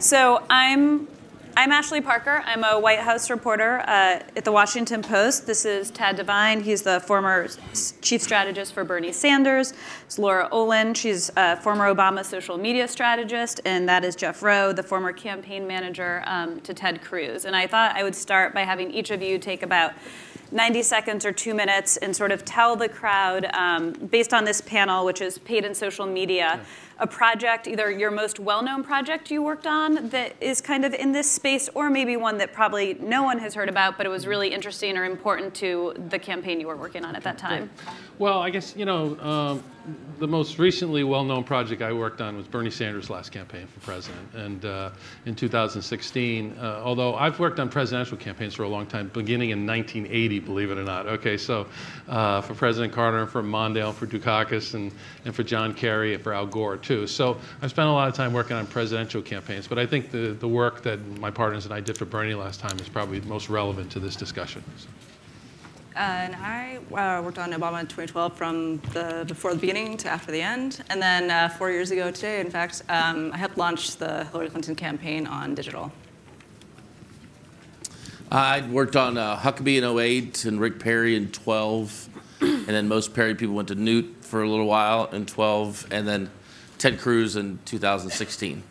So I'm I'm Ashley Parker. I'm a White House reporter uh, at the Washington Post. This is Tad Devine. He's the former chief strategist for Bernie Sanders. It's Laura Olin. She's a former Obama social media strategist. And that is Jeff Roe, the former campaign manager um, to Ted Cruz. And I thought I would start by having each of you take about 90 seconds or two minutes and sort of tell the crowd, um, based on this panel, which is paid in social media, yeah a project, either your most well-known project you worked on that is kind of in this space, or maybe one that probably no one has heard about, but it was really interesting or important to the campaign you were working on at that time. Well, I guess, you know, um, the most recently well-known project I worked on was Bernie Sanders' last campaign for president. And uh, in 2016, uh, although I've worked on presidential campaigns for a long time, beginning in 1980, believe it or not. Okay, so uh, for President Carter and for Mondale, for Dukakis, and, and for John Kerry, and for Al Gore, too. So I've spent a lot of time working on presidential campaigns. But I think the, the work that my partners and I did for Bernie last time is probably most relevant to this discussion. So and I uh, worked on Obama in 2012 from the before the beginning to after the end. And then uh, four years ago today, in fact, um, I helped launch the Hillary Clinton campaign on digital. I worked on uh, Huckabee in 08 and Rick Perry in 12. and then most Perry people went to Newt for a little while in 12. And then Ted Cruz in 2016.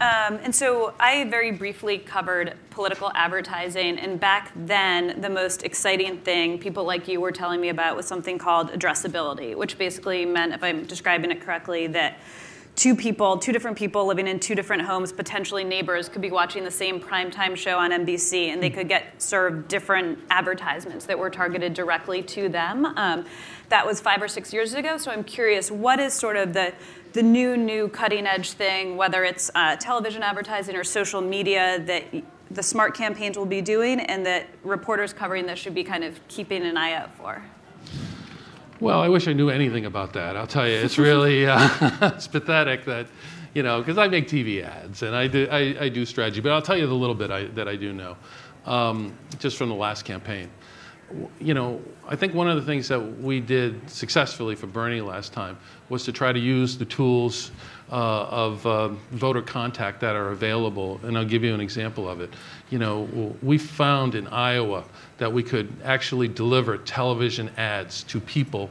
Um, and so I very briefly covered political advertising. And back then, the most exciting thing people like you were telling me about was something called addressability, which basically meant, if I'm describing it correctly, that two people, two different people living in two different homes, potentially neighbors, could be watching the same primetime show on NBC, and they could get served different advertisements that were targeted directly to them. Um, that was five or six years ago. So I'm curious, what is sort of the the new, new cutting edge thing, whether it's uh, television advertising or social media that the smart campaigns will be doing and that reporters covering this should be kind of keeping an eye out for? Well, I wish I knew anything about that. I'll tell you, it's really uh, it's pathetic that, you know, because I make TV ads and I do, I, I, do strategy, but I'll tell you the little bit I, that I do know, um, just from the last campaign you know, I think one of the things that we did successfully for Bernie last time was to try to use the tools uh, of uh, voter contact that are available. And I'll give you an example of it. You know, we found in Iowa that we could actually deliver television ads to people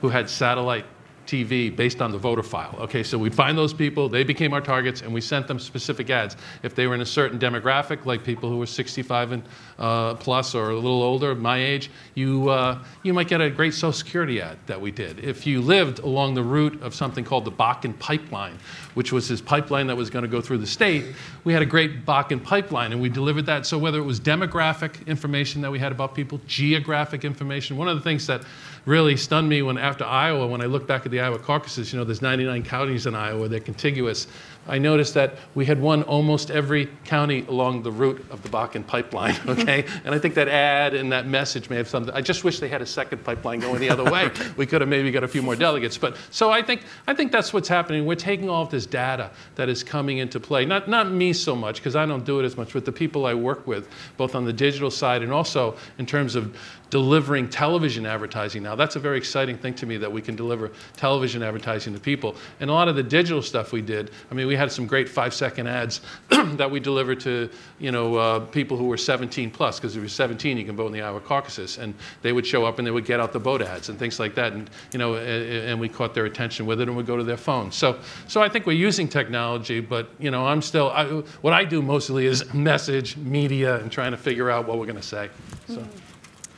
who had satellite TV based on the voter file. Okay, so we'd find those people, they became our targets, and we sent them specific ads. If they were in a certain demographic, like people who were 65 and uh, plus or a little older, my age, you, uh, you might get a great Social Security ad that we did. If you lived along the route of something called the Bakken Pipeline, which was this pipeline that was going to go through the state, we had a great Bakken Pipeline, and we delivered that. So whether it was demographic information that we had about people, geographic information, one of the things that really stunned me when after Iowa, when I look back at the Iowa caucuses, you know, there's 99 counties in Iowa, they're contiguous. I noticed that we had won almost every county along the route of the Bakken pipeline, okay? and I think that ad and that message may have something. I just wish they had a second pipeline going the other way. we could have maybe got a few more delegates. But so I think, I think that's what's happening. We're taking all of this data that is coming into play. Not, not me so much, because I don't do it as much, but the people I work with, both on the digital side and also in terms of delivering television advertising now. That's a very exciting thing to me that we can deliver television advertising to people. And a lot of the digital stuff we did, I mean, we had some great five second ads that we delivered to, you know, uh, people who were 17 plus, because if you're 17, you can vote in the Iowa caucuses. And they would show up and they would get out the vote ads and things like that. And, you know, and, and we caught their attention with it and would go to their phones. So, so I think we're using technology, but, you know, I'm still, I, what I do mostly is message, media, and trying to figure out what we're going to say. So. Mm -hmm.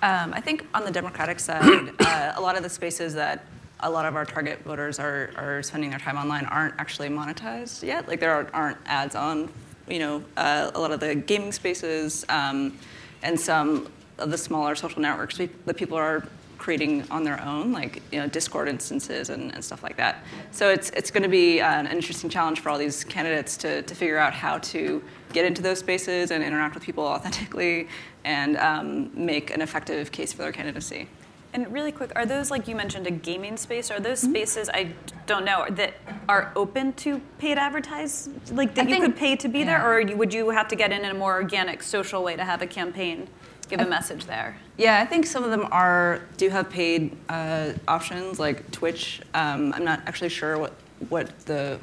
Um, I think on the Democratic side, uh, a lot of the spaces that a lot of our target voters are, are spending their time online aren't actually monetized yet. Like there are, not ads on, you know, uh, a lot of the gaming spaces um, and some of the smaller social networks that people are creating on their own, like you know, Discord instances and, and stuff like that. So it's, it's going to be an interesting challenge for all these candidates to, to figure out how to get into those spaces and interact with people authentically and um, make an effective case for their candidacy. And really quick, are those like you mentioned a gaming space? Are those mm-hmm. spaces I don't know that are open to paid advertise, like that I you think, could pay to be yeah. there, or would you have to get in in a more organic, social way to have a campaign? give a message there? Yeah, I think some of them are do have paid uh, options like Twitch. Um, I'm not actually sure what what the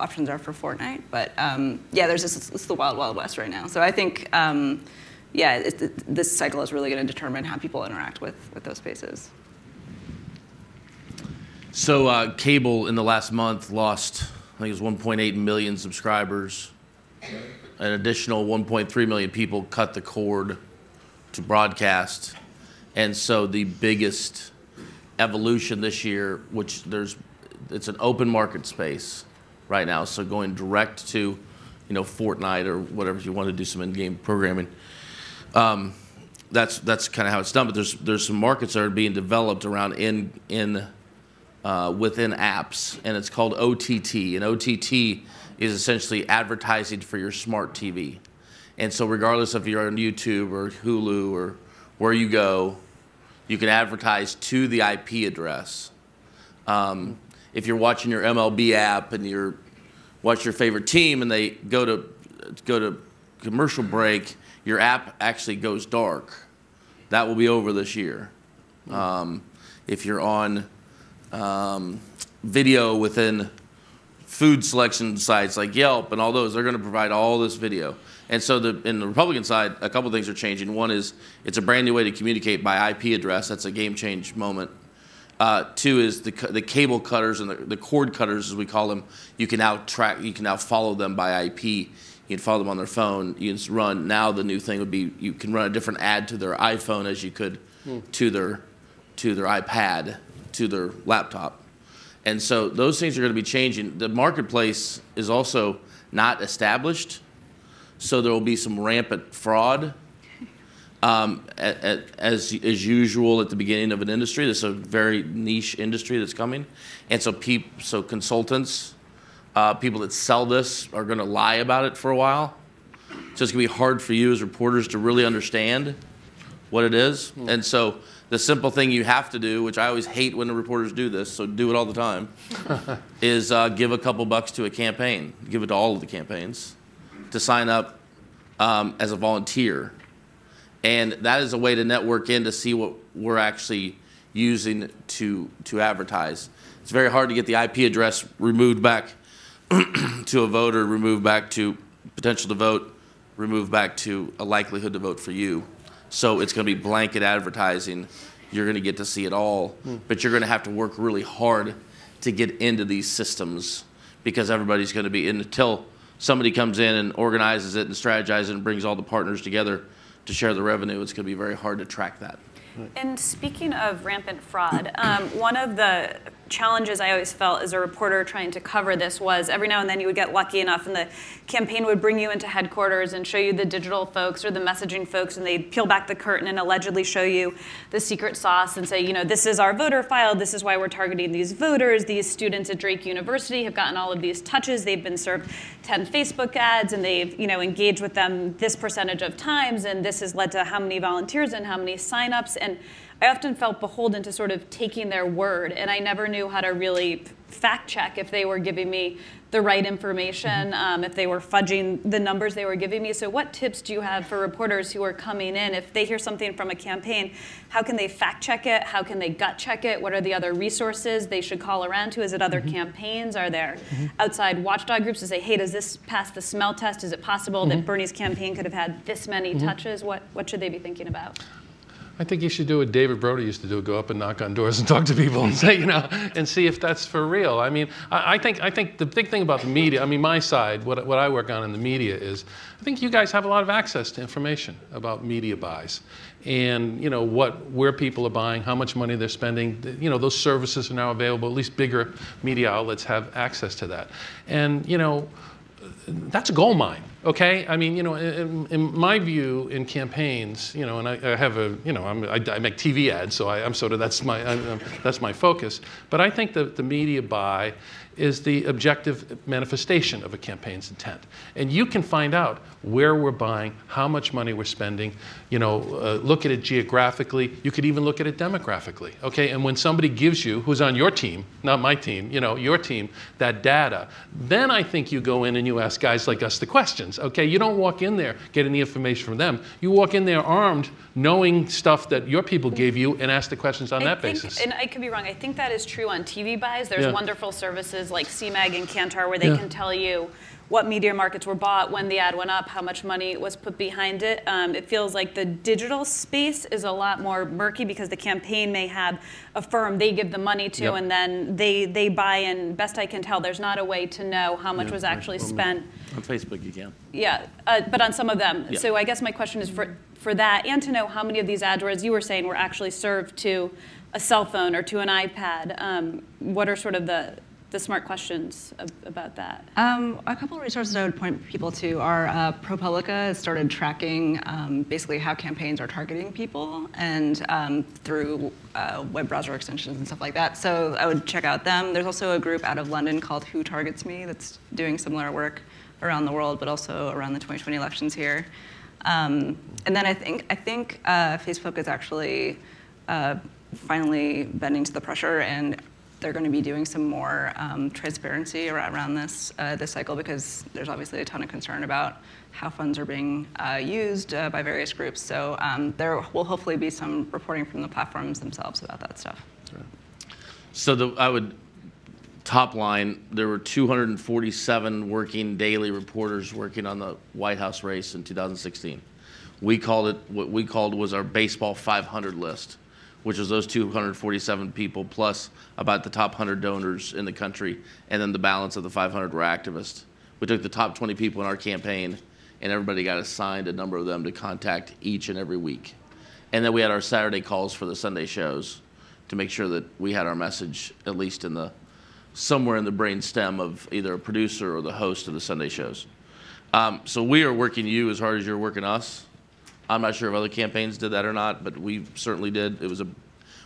options are for Fortnite. But um, yeah, there's this, it's the wild, wild west right now. So I think, um, yeah, it, this cycle is really going to determine how people interact with, with those spaces. So uh, cable in the last month lost, I think it was 1.8 million subscribers. An additional 1.3 million people cut the cord to broadcast. And so the biggest evolution this year, which there's, it's an open market space right now. So going direct to, you know, Fortnite or whatever if you want to do some in-game programming. Um, that's that's kind of how it's done. But there's there's some markets that are being developed around in in uh, within apps, and it's called OTT. And OTT is essentially advertising for your smart TV. And so, regardless if you're on YouTube or Hulu or where you go, you can advertise to the IP address. Um, if you're watching your MLB app and you're watch your favorite team and they go to go to commercial break, your app actually goes dark. That will be over this year. Um, if you're on um, video within food selection sites like Yelp and all those, they're going to provide all this video. And so the, in the Republican side, a couple things are changing. One is it's a brand new way to communicate by IP address. That's a game change moment. Uh, two is the, the cable cutters and the, the cord cutters, as we call them. You can now track, you can now follow them by IP. You can follow them on their phone. You can run. Now the new thing would be you can run a different ad to their iPhone as you could hmm. to their to their iPad, to their laptop. And so those things are going to be changing. The marketplace is also not established so there will be some rampant fraud. Um, at, at, as, as usual at the beginning of an industry, this is a very niche industry that's coming. And so, peop, so consultants, uh, people that sell this are going to lie about it for a while. So it's going to be hard for you as reporters to really understand what it is. Mm. And so the simple thing you have to do, which I always hate when the reporters do this, so do it all the time, is uh, give a couple bucks to a campaign. Give it to all of the campaigns to sign up um, as a volunteer. And that is a way to network in to see what we're actually using to, to advertise. It's very hard to get the IP address removed back to a voter, remove back to potential to vote, remove back to a likelihood to vote for you. So it's going to be blanket advertising. You're going to get to see it all, mm. but you're going to have to work really hard to get into these systems because everybody's going to be until somebody comes in and organizes it and strategizes it and brings all the partners together to share the revenue, it's going to be very hard to track that. And speaking of rampant fraud, um, one of the challenges I always felt as a reporter trying to cover this was every now and then you would get lucky enough and the campaign would bring you into headquarters and show you the digital folks or the messaging folks and they'd peel back the curtain and allegedly show you the secret sauce and say, you know, this is our voter file, this is why we're targeting these voters, these students at Drake University have gotten all of these touches, they've been served 10 Facebook ads and they've, you know, engaged with them this percentage of times. And this has led to how many volunteers and how many signups. And I often felt beholden to sort of taking their word, and I never knew how to really fact check if they were giving me the right information, mm-hmm. um, if they were fudging the numbers they were giving me. So, what tips do you have for reporters who are coming in? If they hear something from a campaign, how can they fact check it? How can they gut check it? What are the other resources they should call around to? Is it other mm-hmm. campaigns? Are there mm-hmm. outside watchdog groups to say, hey, does this pass the smell test? Is it possible that mm-hmm. Bernie's campaign could have had this many mm-hmm. touches? What, what should they be thinking about? I think you should do what David Broder used to do: go up and knock on doors and talk to people and say, you know, and see if that's for real. I mean, I, I, think I think the big thing about the media. I mean, my side, what what I work on in the media is, I think you guys have a lot of access to information about media buys, and you know what where people are buying, how much money they're spending. You know, those services are now available. At least bigger media outlets have access to that, and you know that's a gold mine, okay? I mean, you know, in, in my view, in campaigns, you know, and I, I have a, you know, I, I make TV ads, so I, am sort of that's my I'm, that's my focus. But I think that the media buy is the objective manifestation of a campaign's intent. And you can find out where we're buying, how much money we're spending, you know, uh, look at it geographically. You could even look at it demographically, okay? And when somebody gives you, who's on your team, not my team, you know, your team, that data, then I think you go in and you ask guys like us the questions. Okay, you don't walk in there getting the information from them. You walk in there armed, knowing stuff that your people gave you, and ask the questions on I that think, basis. And I could be wrong. I think that is true on TV buys. There's Yeah. wonderful services like CMAG and Kantar where they Yeah. can tell you what media markets were bought, when the ad went up, how much money was put behind it. Um, it feels like the digital space is a lot more murky because the campaign may have a firm they give the money to, Yep. and then they they buy. And best I can tell, there's not a way to know how much Yeah, was actually Well, spent. On Facebook, you can. Yeah, uh, but on some of them. Yeah. So I guess my question is for, for that and to know how many of these as you were saying, were actually served to a cell phone or to an iPad. Um, what are sort of the, the smart questions ab- about that? Um, a couple of resources I would point people to are uh, ProPublica has started tracking um, basically how campaigns are targeting people and um, through uh, web browser extensions and stuff like that. So I would check out them. There's also a group out of London called Who Targets Me that's doing similar work around the world, but also around the 2020 elections here. Um, and then I think I think uh, Facebook is actually uh, finally bending to the pressure, and they're going to be doing some more um, transparency around this uh, this cycle because there's obviously a ton of concern about how funds are being uh, used uh, by various groups. So um, there will hopefully be some reporting from the platforms themselves about that stuff. So the, I would, top line, there were 247 working daily reporters working on the White House race in 2016. We called it, what we called was our baseball 500 list, which was those 247 people plus about the top 100 donors in the country, and then the balance of the 500 were activists. We took the top 20 people in our campaign, and everybody got assigned a number of them to contact each and every week. And then we had our Saturday calls for the Sunday shows to make sure that we had our message at least in the somewhere in the brain stem of either a producer or the host of the Sunday shows. Um, so we are working you as hard as you're working us. I'm not sure if other campaigns did that or not, but we certainly did. It was a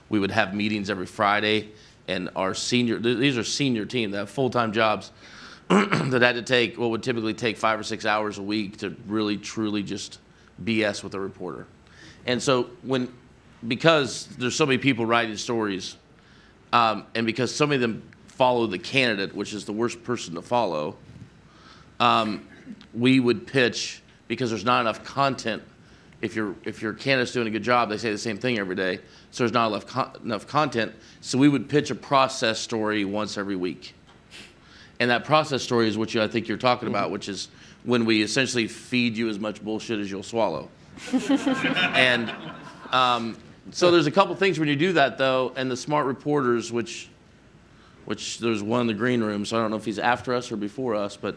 we would have meetings every Friday, and our senior th- these are senior team that have full time jobs that had to take what would typically take five or six hours a week to really truly just BS with a reporter. And so when because there's so many people writing stories, um, and because so many of them follow the candidate, which is the worst person to follow, um, we would pitch because there's not enough content. If your if your candidate's doing a good job, they say the same thing every day, so there's not enough con- enough content. So we would pitch a process story once every week, and that process story is what you I think you're talking about, which is when we essentially feed you as much bullshit as you'll swallow. and um, so there's a couple things when you do that though, and the smart reporters, which which there's one in the green room, so I don't know if he's after us or before us, but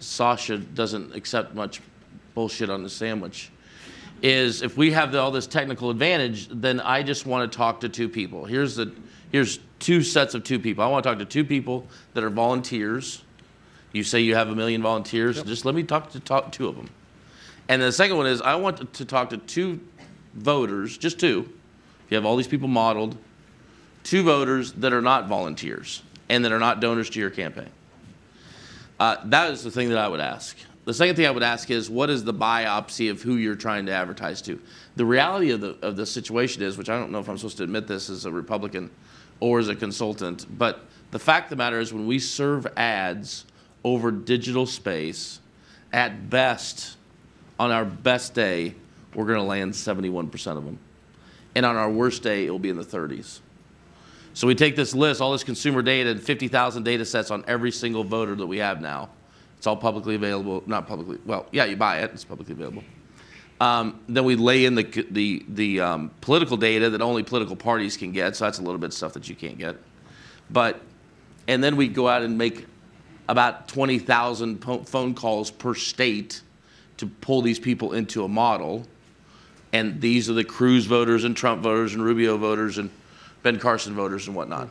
Sasha doesn't accept much bullshit on the sandwich. Is if we have the, all this technical advantage, then I just want to talk to two people. Here's the here's two sets of two people. I want to talk to two people that are volunteers. You say you have a million volunteers, just let me talk to talk two of them. And the second one is I want to, to talk to two voters, just two. If you have all these people modeled, two voters that are not volunteers and that are not donors to your campaign. Uh, that is the thing that I would ask. The second thing I would ask is, what is the biopsy of who you're trying to advertise to? The reality of the, of the situation is, which I don't know if I'm supposed to admit this as a Republican or as a consultant, but the fact of the matter is when we serve ads over digital space, at best, on our best day, we're going to land 71% of them. And on our worst day, it will be in the 30s. So we take this list, all this consumer data, and 50,000 data sets on every single voter that we have now. It's all publicly available, not publicly, well, yeah, you buy it, it's publicly available. Um, then we lay in the, the, the um, political data that only political parties can get, so that's a little bit of stuff that you can't get. But, and then we go out and make about 20,000 po- phone calls per state to pull these people into a model. And these are the Cruz voters and Trump voters and Rubio voters and Ben Carson voters and whatnot.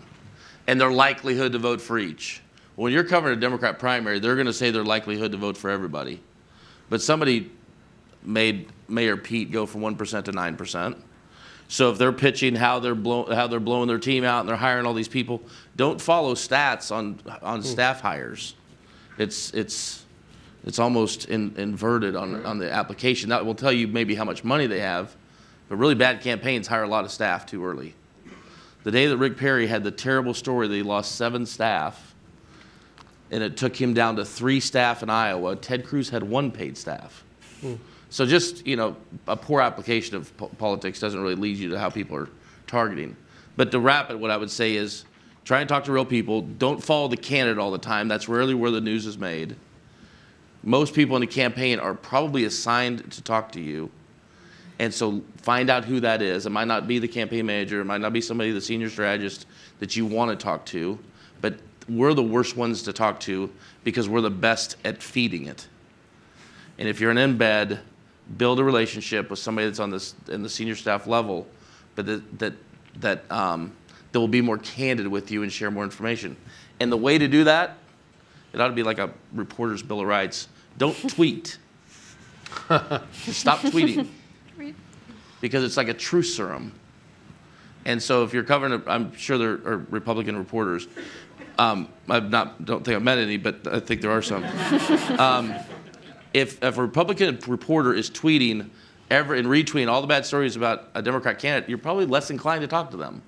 And their likelihood to vote for each. When you're covering a Democrat primary, they're going to say their likelihood to vote for everybody. But somebody made Mayor Pete go from 1% to 9%. So if they're pitching how they're blow, how they're blowing their team out and they're hiring all these people, don't follow stats on on hmm. staff hires. It's it's it's almost in, inverted on hmm. on the application. That will tell you maybe how much money they have, but really bad campaigns hire a lot of staff too early. The day that Rick Perry had the terrible story that he lost seven staff, and it took him down to three staff in Iowa. Ted Cruz had one paid staff. So just, you know, a poor application of po- politics doesn't really lead you to how people are targeting. But to wrap it, what I would say is try and talk to real people. Don't follow the candidate all the time. That's rarely where the news is made. Most people in the campaign are probably assigned to talk to you. And so find out who that is. It might not be the campaign manager, it might not be somebody, the senior strategist that you want to talk to, but we're the worst ones to talk to because we're the best at feeding it. And if you're an embed, build a relationship with somebody that's on this in the senior staff level, but that that that um, that will be more candid with you and share more information. And the way to do that, it ought to be like a reporter's bill of rights. Don't tweet. Stop tweeting because it's like a truth serum. And so if you're covering, i I'm sure there are Republican reporters. Um, I've not, don't think I've met any, but I think there are some. um, if, if a Republican reporter is tweeting ever and retweeting all the bad stories about a Democrat candidate, you're probably less inclined to talk to them.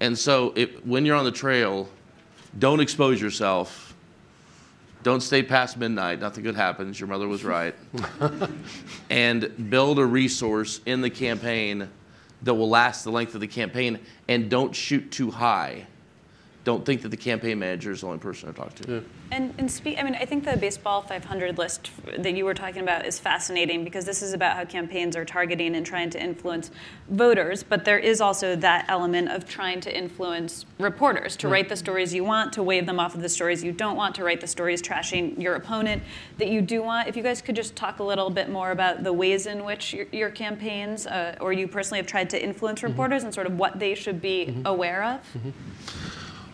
And so if, when you're on the trail, don't expose yourself. Don't stay past midnight. Nothing good happens. Your mother was right. and build a resource in the campaign that will last the length of the campaign. And don't shoot too high. Don't think that the campaign manager is the only person to talk to. Yeah. And, and speak, I mean, I think the baseball 500 list that you were talking about is fascinating because this is about how campaigns are targeting and trying to influence voters, but there is also that element of trying to influence reporters to hmm. write the stories you want, to wave them off of the stories you don't want, to write the stories trashing your opponent that you do want. If you guys could just talk a little bit more about the ways in which your, your campaigns uh, or you personally have tried to influence mm-hmm. reporters and sort of what they should be mm-hmm. aware of. Mm-hmm.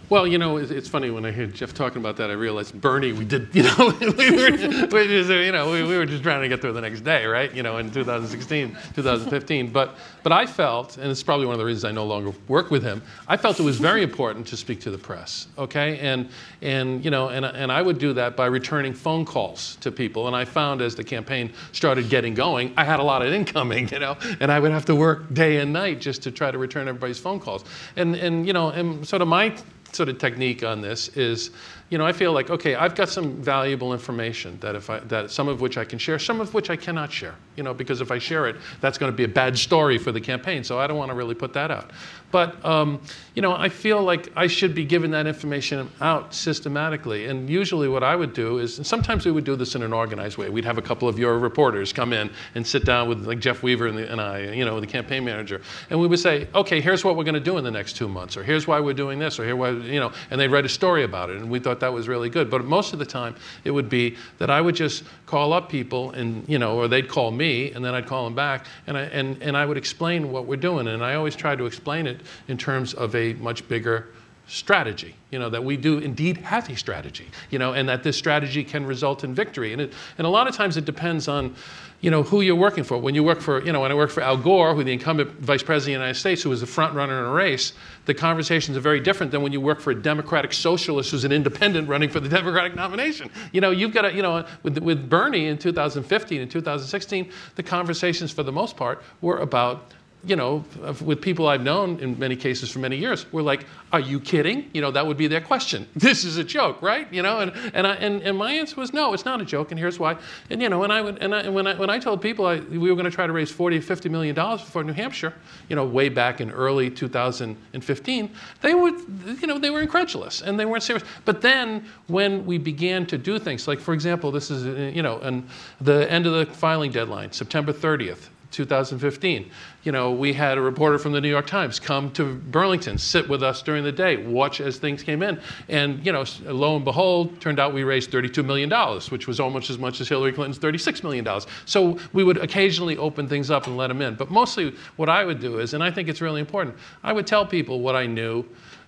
Well, you know, it's, funny when I hear Jeff talking about that. I realized Bernie, we did, you know, we were, we just, you know, we, we were just trying to get through the next day, right? You know, in 2016, 2015. But, but I felt, and it's probably one of the reasons I no longer work with him. I felt it was very important to speak to the press, okay? And and you know, and and I would do that by returning phone calls to people. And I found as the campaign started getting going, I had a lot of incoming, you know, and I would have to work day and night just to try to return everybody's phone calls. And and you know, and sort of my sort of technique on this is, you know, I feel like, okay, I've got some valuable information that if I, that some of which I can share, some of which I cannot share, you know, because if I share it, that's going to be a bad story for the campaign. So I don't want to really put that out. But, um, you know, I feel like I should be giving that information out systematically. And usually what I would do is, and sometimes we would do this in an organized way. We'd have a couple of your reporters come in and sit down with like Jeff Weaver and, the, and I, you know, the campaign manager. And we would say, okay, here's what we're going to do in the next two months, or here's why we're doing this, or here why, you know, and they'd write a story about it. And we thought that was really good. But most of the time, it would be that I would just call up people and, you know, or they'd call me and then I'd call them back and I, and, and I would explain what we're doing. And I always try to explain it in terms of a much bigger strategy you know that we do indeed have a strategy you know and that this strategy can result in victory and it, and a lot of times it depends on you know who you're working for. When you work for you know when i work for al gore who the incumbent vice president of the united states who was the front runner in a race the conversations are very different than when you work for a democratic socialist who's an independent running for the democratic nomination. You know you've got to you know with, with bernie in 2015 and 2016 the conversations for the most part were about you know, with people I've known in many cases for many years, we're like, "Are you kidding?" You know, that would be their question. This is a joke, right? You know, and and I, and, and my answer was no, it's not a joke, and here's why. And you know, and I would and, I, and when I when I told people I, we were going to try to raise 40 or 50 million dollars for New Hampshire, you know, way back in early 2015, they would, you know, they were incredulous and they weren't serious. But then when we began to do things, like for example, this is you know, and the end of the filing deadline, September 30th. 2015. You know, we had a reporter from the New York Times come to Burlington, sit with us during the day, watch as things came in. And, you know, lo and behold, turned out we raised $32 million, which was almost as much as Hillary Clinton's $36 million. So we would occasionally open things up and let them in. But mostly what I would do is, and I think it's really important, I would tell people what I knew,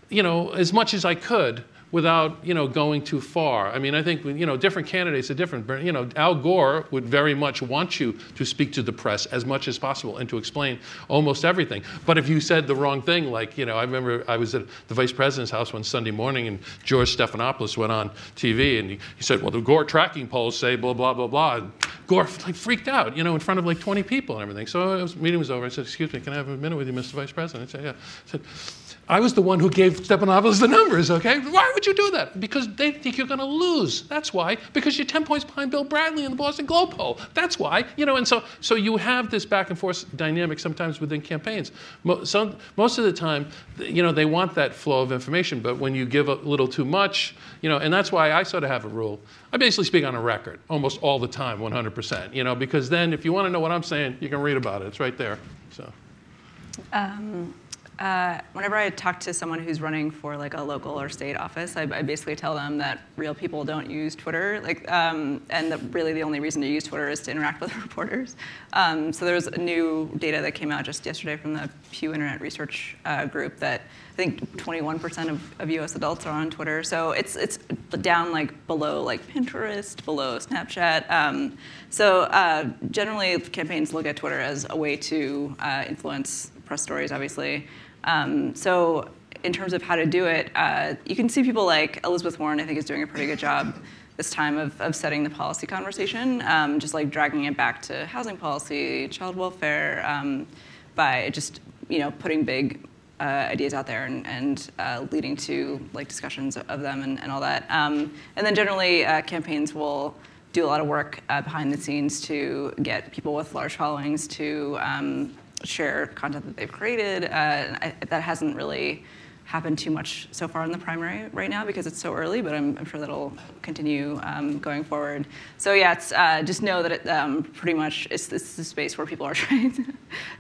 you know, as much as I could without you know going too far. I mean, I think you know different candidates are different. You know, Al Gore would very much want you to speak to the press as much as possible and to explain almost everything. But if you said the wrong thing, like you know, I remember I was at the vice president's house one Sunday morning, and George Stephanopoulos went on TV and he, he said, "Well, the Gore tracking polls say blah blah blah blah." And Gore like freaked out, you know, in front of like 20 people and everything. So the meeting was over. I said, "Excuse me, can I have a minute with you, Mr. Vice President?" I said, "Yeah." I said, I was the one who gave Stephanopoulos the numbers, okay? Why would you do that? Because they think you're going to lose. That's why. Because you're 10 points behind Bill Bradley in the Boston Globe poll. That's why. You know, and so so you have this back and forth dynamic sometimes within campaigns. Some, most of the time, you know, they want that flow of information, but when you give a little too much, you know, and that's why I sort of have a rule. I basically speak on a record almost all the time, 100%. You know, because then if you want to know what I'm saying, you can read about it. It's right there. So. Um, uh, whenever I talk to someone who's running for like a local or state office, I, I basically tell them that real people don't use Twitter, like, um, and that really the only reason to use Twitter is to interact with reporters. Um, so there's new data that came out just yesterday from the Pew Internet Research uh, Group that I think 21% of, of U.S. adults are on Twitter. So it's it's down like below like Pinterest, below Snapchat. Um, so uh, generally, campaigns look at Twitter as a way to uh, influence press stories, obviously. Um, so in terms of how to do it, uh, you can see people like Elizabeth Warren, I think, is doing a pretty good job this time of, of setting the policy conversation, um, just like dragging it back to housing policy, child welfare, um, by just you know putting big uh, ideas out there and, and uh, leading to like discussions of them and, and all that. Um, and then generally, uh, campaigns will do a lot of work uh, behind the scenes to get people with large followings to um, share content that they've created. Uh, I, that hasn't really happened too much so far in the primary right now because it's so early, but I'm, I'm sure that'll continue um, going forward. So yeah, it's, uh, just know that it um, pretty much it's, it's the space where people are trying to,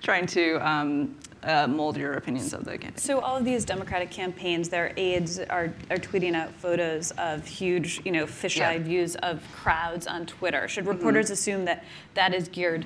trying to um, uh, mold your opinions of the candidate. So all of these Democratic campaigns, their aides are, are tweeting out photos of huge, you know, fisheye yeah. views of crowds on Twitter. Should mm-hmm. reporters mm-hmm. assume that that is geared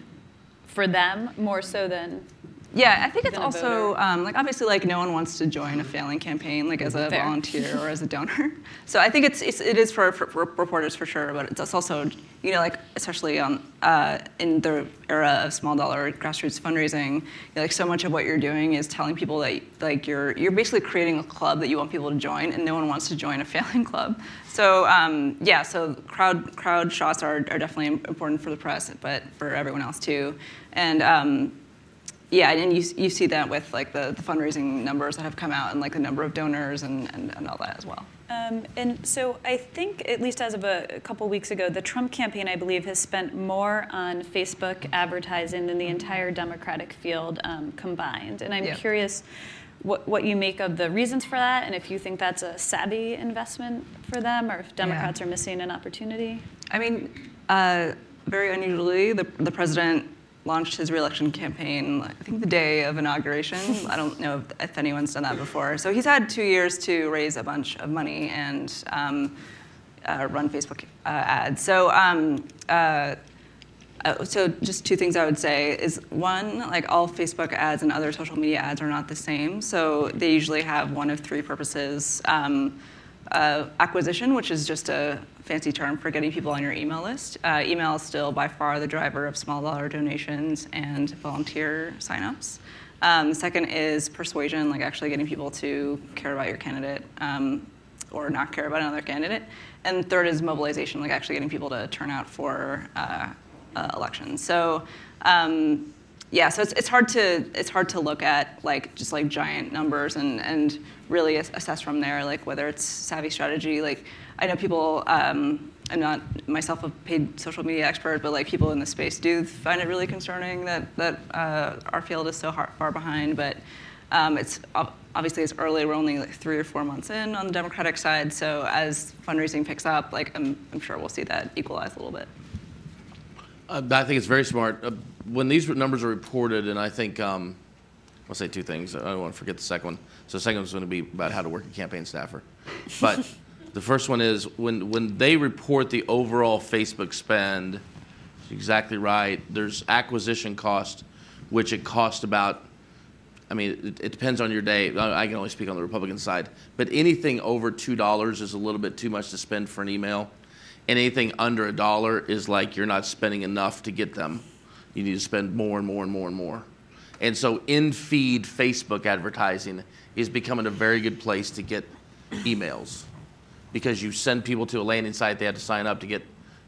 for them more so than yeah, I think it's also um, like obviously like no one wants to join a failing campaign like as a Fair. volunteer or as a donor. So I think it's, it's it is for, for, for, reporters for sure, but it's also you know like especially on uh, in the era of small dollar grassroots fundraising, you know, like so much of what you're doing is telling people that like you're you're basically creating a club that you want people to join, and no one wants to join a failing club. So um, yeah, so crowd crowd shots are, are definitely important for the press, but for everyone else too, and. Um, yeah, and you, you see that with like the, the fundraising numbers that have come out and like the number of donors and, and, and all that as well. Um, and so I think, at least as of a, a, couple weeks ago, the Trump campaign, I believe, has spent more on Facebook advertising than the entire Democratic field um, combined. And I'm yeah. curious what, what you make of the reasons for that, and if you think that's a savvy investment for them, or if Democrats yeah. are missing an opportunity. I mean, uh, very unusually, the, the president launched his reelection campaign, I think the day of inauguration. I don't know if, if, anyone's done that before. So he's had two years to raise a bunch of money and um, uh, run Facebook uh, ads. So, um, uh, uh, so just two things I would say is one, like all Facebook ads and other social media ads are not the same. So they usually have one of three purposes. Um, uh, acquisition, which is just a fancy term for getting people on your email list. Uh, email is still by far the driver of small dollar donations and volunteer signups. Um, second is persuasion, like actually getting people to care about your candidate um, or not care about another candidate. And third is mobilization, like actually getting people to turn out for uh, uh, elections. So um, yeah, so it's, it's hard to it's hard to look at like just like giant numbers and and really assess from there like whether it's savvy strategy. Like I know people. Um, I'm not myself a paid social media expert, but like people in the space do find it really concerning that that uh, our field is so far behind. But um, it's obviously it's early. We're only like three or four months in on the Democratic side. So as fundraising picks up, like I'm, I'm sure we'll see that equalize a little bit. Uh, I think it's very smart. Uh, when these numbers are reported, and I think um, I'll say two things. I don't want to forget the second one. So the second one's going to be about how to work a campaign staffer. But the first one is when when they report the overall Facebook spend. Exactly right. There's acquisition cost, which it costs about. I mean, it, it depends on your day. I can only speak on the Republican side, but anything over two dollars is a little bit too much to spend for an email, and anything under a dollar is like you're not spending enough to get them you need to spend more and more and more and more. And so in feed Facebook advertising is becoming a very good place to get emails because you send people to a landing site, they have to sign up to get,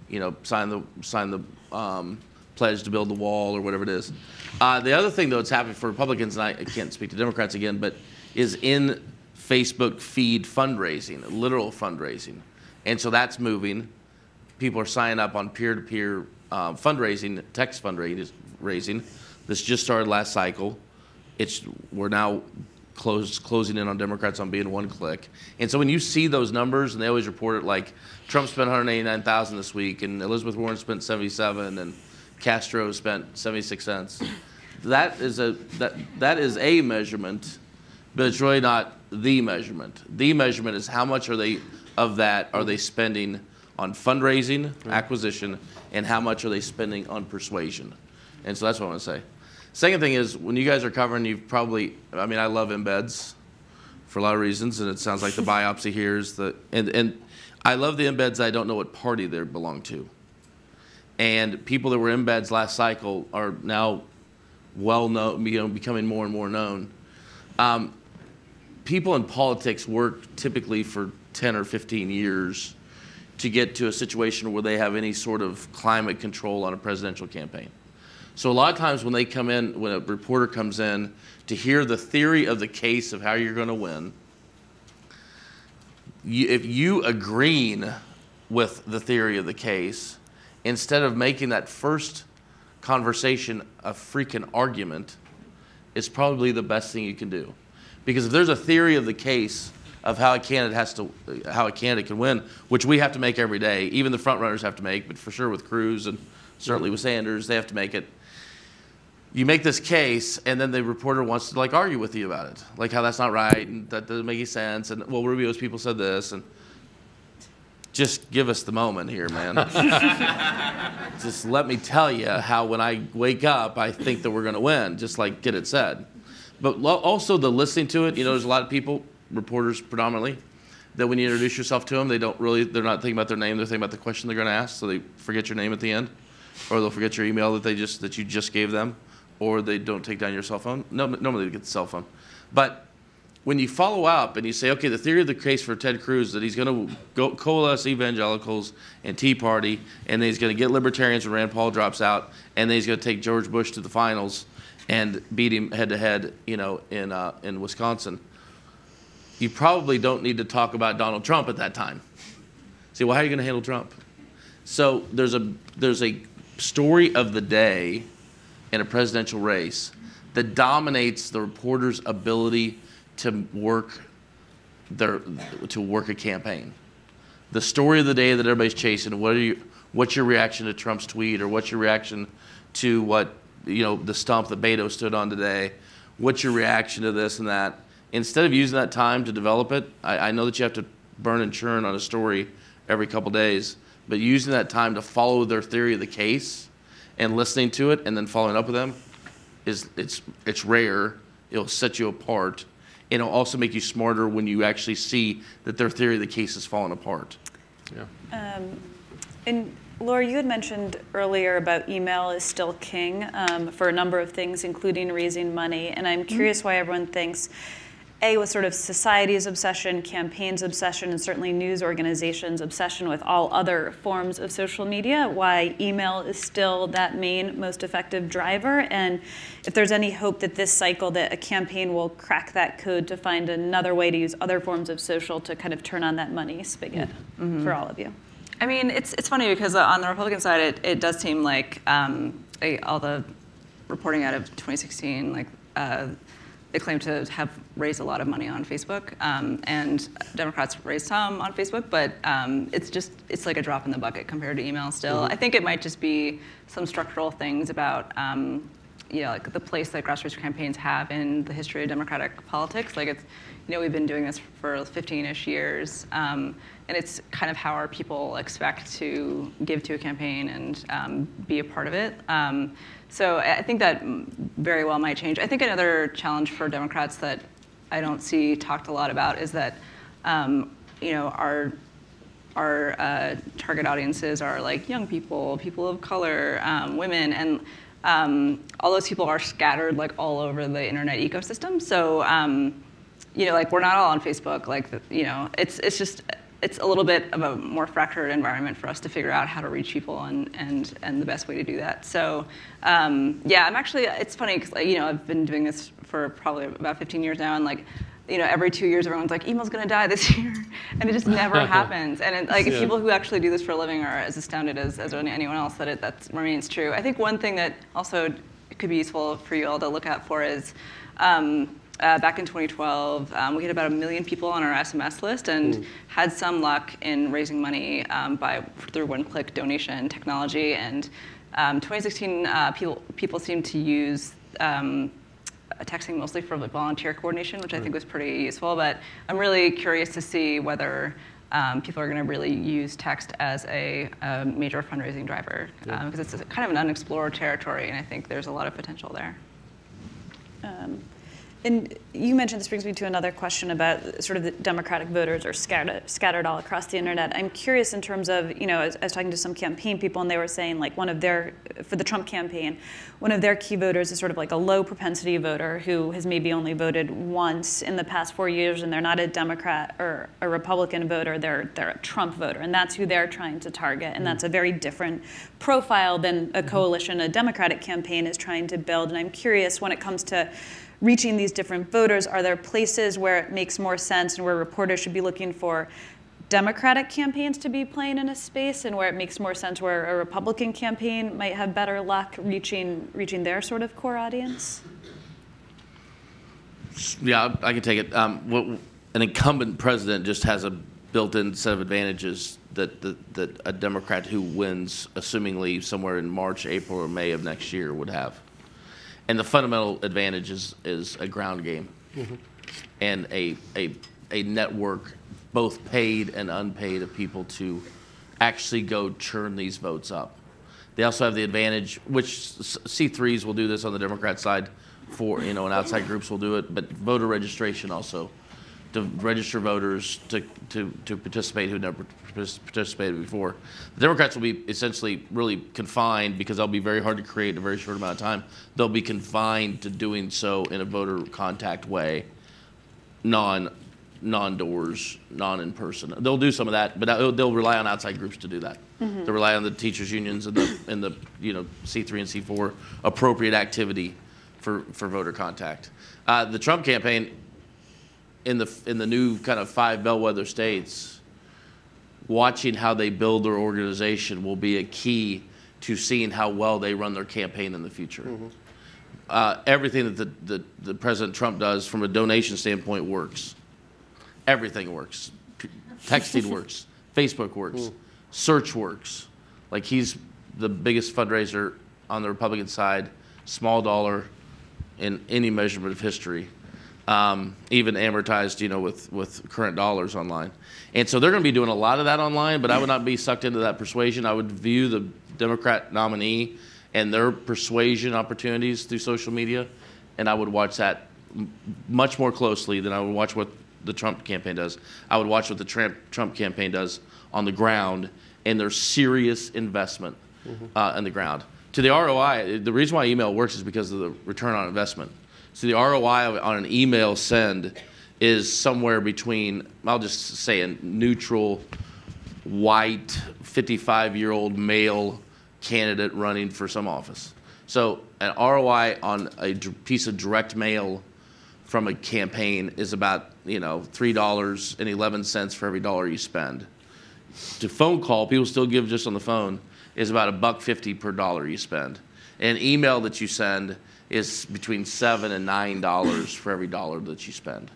you know, sign the, sign the um, pledge to build the wall or whatever it is. Uh, the other thing, though, that's happening for Republicans, and I can't speak to Democrats again, but is in Facebook feed fundraising, literal fundraising. And so that's moving. People are signing up on peer-to-peer uh, fundraising, text fundraising. This just started last cycle. It's we're now close, closing in on Democrats on being one click. And so when you see those numbers, and they always report it like Trump spent 189,000 this week, and Elizabeth Warren spent 77, and Castro spent 76 cents. That is a that that is a measurement, but it's really not the measurement. The measurement is how much are they of that are they spending on fundraising, acquisition, and how much are they spending on persuasion. And so that's what I want to say. Second thing is when you guys are covering, you've probably I mean I love embeds for a lot of reasons, and it sounds like the biopsy here is the and and I love the embeds. I don't know what party they belong to. And people that were embeds last cycle are now well known, you know, becoming more and more known. Um, people in politics work typically for 10 or 15 years to get to a situation where they have any sort of climate control on a presidential campaign. So a lot of times when they come in, when a reporter comes in to hear the theory of the case of how you're going to win, you, if you agreeing with the theory of the case, instead of making that first conversation a freaking argument, it's probably the best thing you can do. Because if there's a theory of the case of how a candidate has to, how a candidate can win, which we have to make every day, even the front runners have to make, but for sure with Cruz and certainly with Sanders, they have to make it. You make this case, and then the reporter wants to like argue with you about it, like how that's not right and that doesn't make any sense, and well, Rubio's people said this, and just give us the moment here, man. just let me tell you how when I wake up, I think that we're going to win, just like get it said. But also the listening to it, you know, there's a lot of people, reporters predominantly, that when you introduce yourself to them, they don't really, they're not thinking about their name, they're thinking about the question they're going to ask, so they forget your name at the end, or they'll forget your email that they just, that you just gave them, or they don't take down your cell phone. No, normally they get the cell phone. But when you follow up and you say, okay, the theory of the case for Ted Cruz that he's going to go coalesce evangelicals and Tea Party, and then he's going to get libertarians when Rand Paul drops out, and then he's going to take George Bush to the finals and beat him head to head, you know, in uh, in Wisconsin. You probably don't need to talk about Donald Trump at that time. See, well, how are you going to handle Trump? So there's a there's a story of the day in a presidential race that dominates the reporter's ability to work their to work a campaign. The story of the day that everybody's chasing. What are you? What's your reaction to Trump's tweet, or what's your reaction to what you know the stump that Beto stood on today? What's your reaction to this and that? Instead of using that time to develop it, I, I know that you have to burn and churn on a story every couple days, but using that time to follow their theory of the case and listening to it and then following up with them is it's it's rare. It'll set you apart And it'll also make you smarter when you actually see that their theory of the case is falling apart. Yeah. Um, and Laura, you had mentioned earlier about email is still king um, for a number of things, including raising money. And I'm curious why everyone thinks a, with sort of society's obsession, campaigns' obsession, and certainly news organizations' obsession with all other forms of social media, why email is still that main, most effective driver, and if there's any hope that this cycle that a campaign will crack that code to find another way to use other forms of social to kind of turn on that money spigot mm-hmm. for all of you. I mean, it's it's funny because on the Republican side, it, it does seem like um, all the reporting out of 2016, like. Uh, they claim to have raised a lot of money on Facebook, um, and Democrats raised some on Facebook, but um, it's just it's like a drop in the bucket compared to email. Still, mm-hmm. I think it might just be some structural things about. Um, you know, like the place that grassroots campaigns have in the history of democratic politics. Like it's, you know, we've been doing this for 15-ish years, um, and it's kind of how our people expect to give to a campaign and um, be a part of it. Um, so I think that very well might change. I think another challenge for Democrats that I don't see talked a lot about is that um, you know our our uh, target audiences are like young people, people of color, um, women, and um, all those people are scattered like all over the internet ecosystem. So um, you know, like we're not all on Facebook. Like you know, it's it's just it's a little bit of a more fractured environment for us to figure out how to reach people and and and the best way to do that. So um, yeah, I'm actually it's funny because you know I've been doing this for probably about 15 years now, and like you know, every two years, everyone's like, email's gonna die this year, and it just never happens. And it, like, Yeah. people who actually do this for a living are as astounded as, as anyone else that it that remains true. I think one thing that also could be useful for you all to look out for is. Um, uh, back in 2012, um, we had about a million people on our SMS list and had some luck in raising money um, by through one-click donation technology. And um, 2016, uh, people people seemed to use um, texting mostly for like volunteer coordination, which I think was pretty useful. But I'm really curious to see whether um, people are going to really use text as a, a major fundraising driver because it's kind of an unexplored territory, and I think there's a lot of potential there. Um, and you mentioned this brings me to another question about sort of the Democratic voters are scattered, scattered all across the internet. I'm curious in terms of, you know, I was, I was talking to some campaign people and they were saying like one of their, for the Trump campaign, one of their key voters is sort of like a low propensity voter who has maybe only voted once in the past four years and they're not a Democrat or a Republican voter, they're, they're a Trump voter. And that's who they're trying to target. And mm. that's a very different profile than a mm-hmm. coalition a Democratic campaign is trying to build. And I'm curious when it comes to reaching these different voters? Are there places where it makes more sense and where reporters should be looking for Democratic campaigns to be playing in a space and where it makes more sense where a Republican campaign might have better luck reaching reaching their sort of core audience? Yeah, I can take it. Um, what, an incumbent president just has a built-in set of advantages that, that, that a Democrat who wins, assumingly somewhere in March, April, or May of next year, would have. And the fundamental advantage is, is a ground game mm-hmm. and a, a, a network, both paid and unpaid, of people to actually go churn these votes up. They also have the advantage, which C3s will do this on the Democrat side, for you know, and outside groups will do it, but voter registration also to register voters to, to, to participate who never participated before. The Democrats will be essentially really confined because they'll be very hard to create in a very short amount of time. They'll be confined to doing so in a voter contact way, non non doors, non in person. They'll do some of that, but they'll- they'll rely on outside groups to do that. They'll rely on the teachers unions and the and the you know C three and C four appropriate activity for for voter contact. Uh, the Trump campaign in the in the new kind of five bellwether states, watching how they build their organization will be a key to seeing how well they run their campaign in the future. Uh, everything that the, the, the President Trump does from a donation standpoint works. Everything works. P- Texting works. Facebook works. Search works. Like he's the biggest fundraiser on the Republican side, small dollar in any measurement of history um, even amortized, you know, with, with current dollars online. And so they're going to be doing a lot of that online, but I would not be sucked into that persuasion. I would view the Democrat nominee and their persuasion opportunities through social media, and I would watch that m- much more closely than I would watch what the Trump campaign does. I would watch what the Trump, Trump campaign does on the ground and their serious investment uh, on the ground. To the ROI, the reason why email works is because of the return on investment. So the ROI on an email send is somewhere between, I'll just say a neutral, white, 55 year old male candidate running for some office. So an ROI on a piece of direct mail from a campaign is about, you know, $3.11 for every dollar you spend. To phone call, people still give just on the phone, is about a buck fifty per dollar you spend. An email that you send is between seven and nine dollars for every dollar that you spend.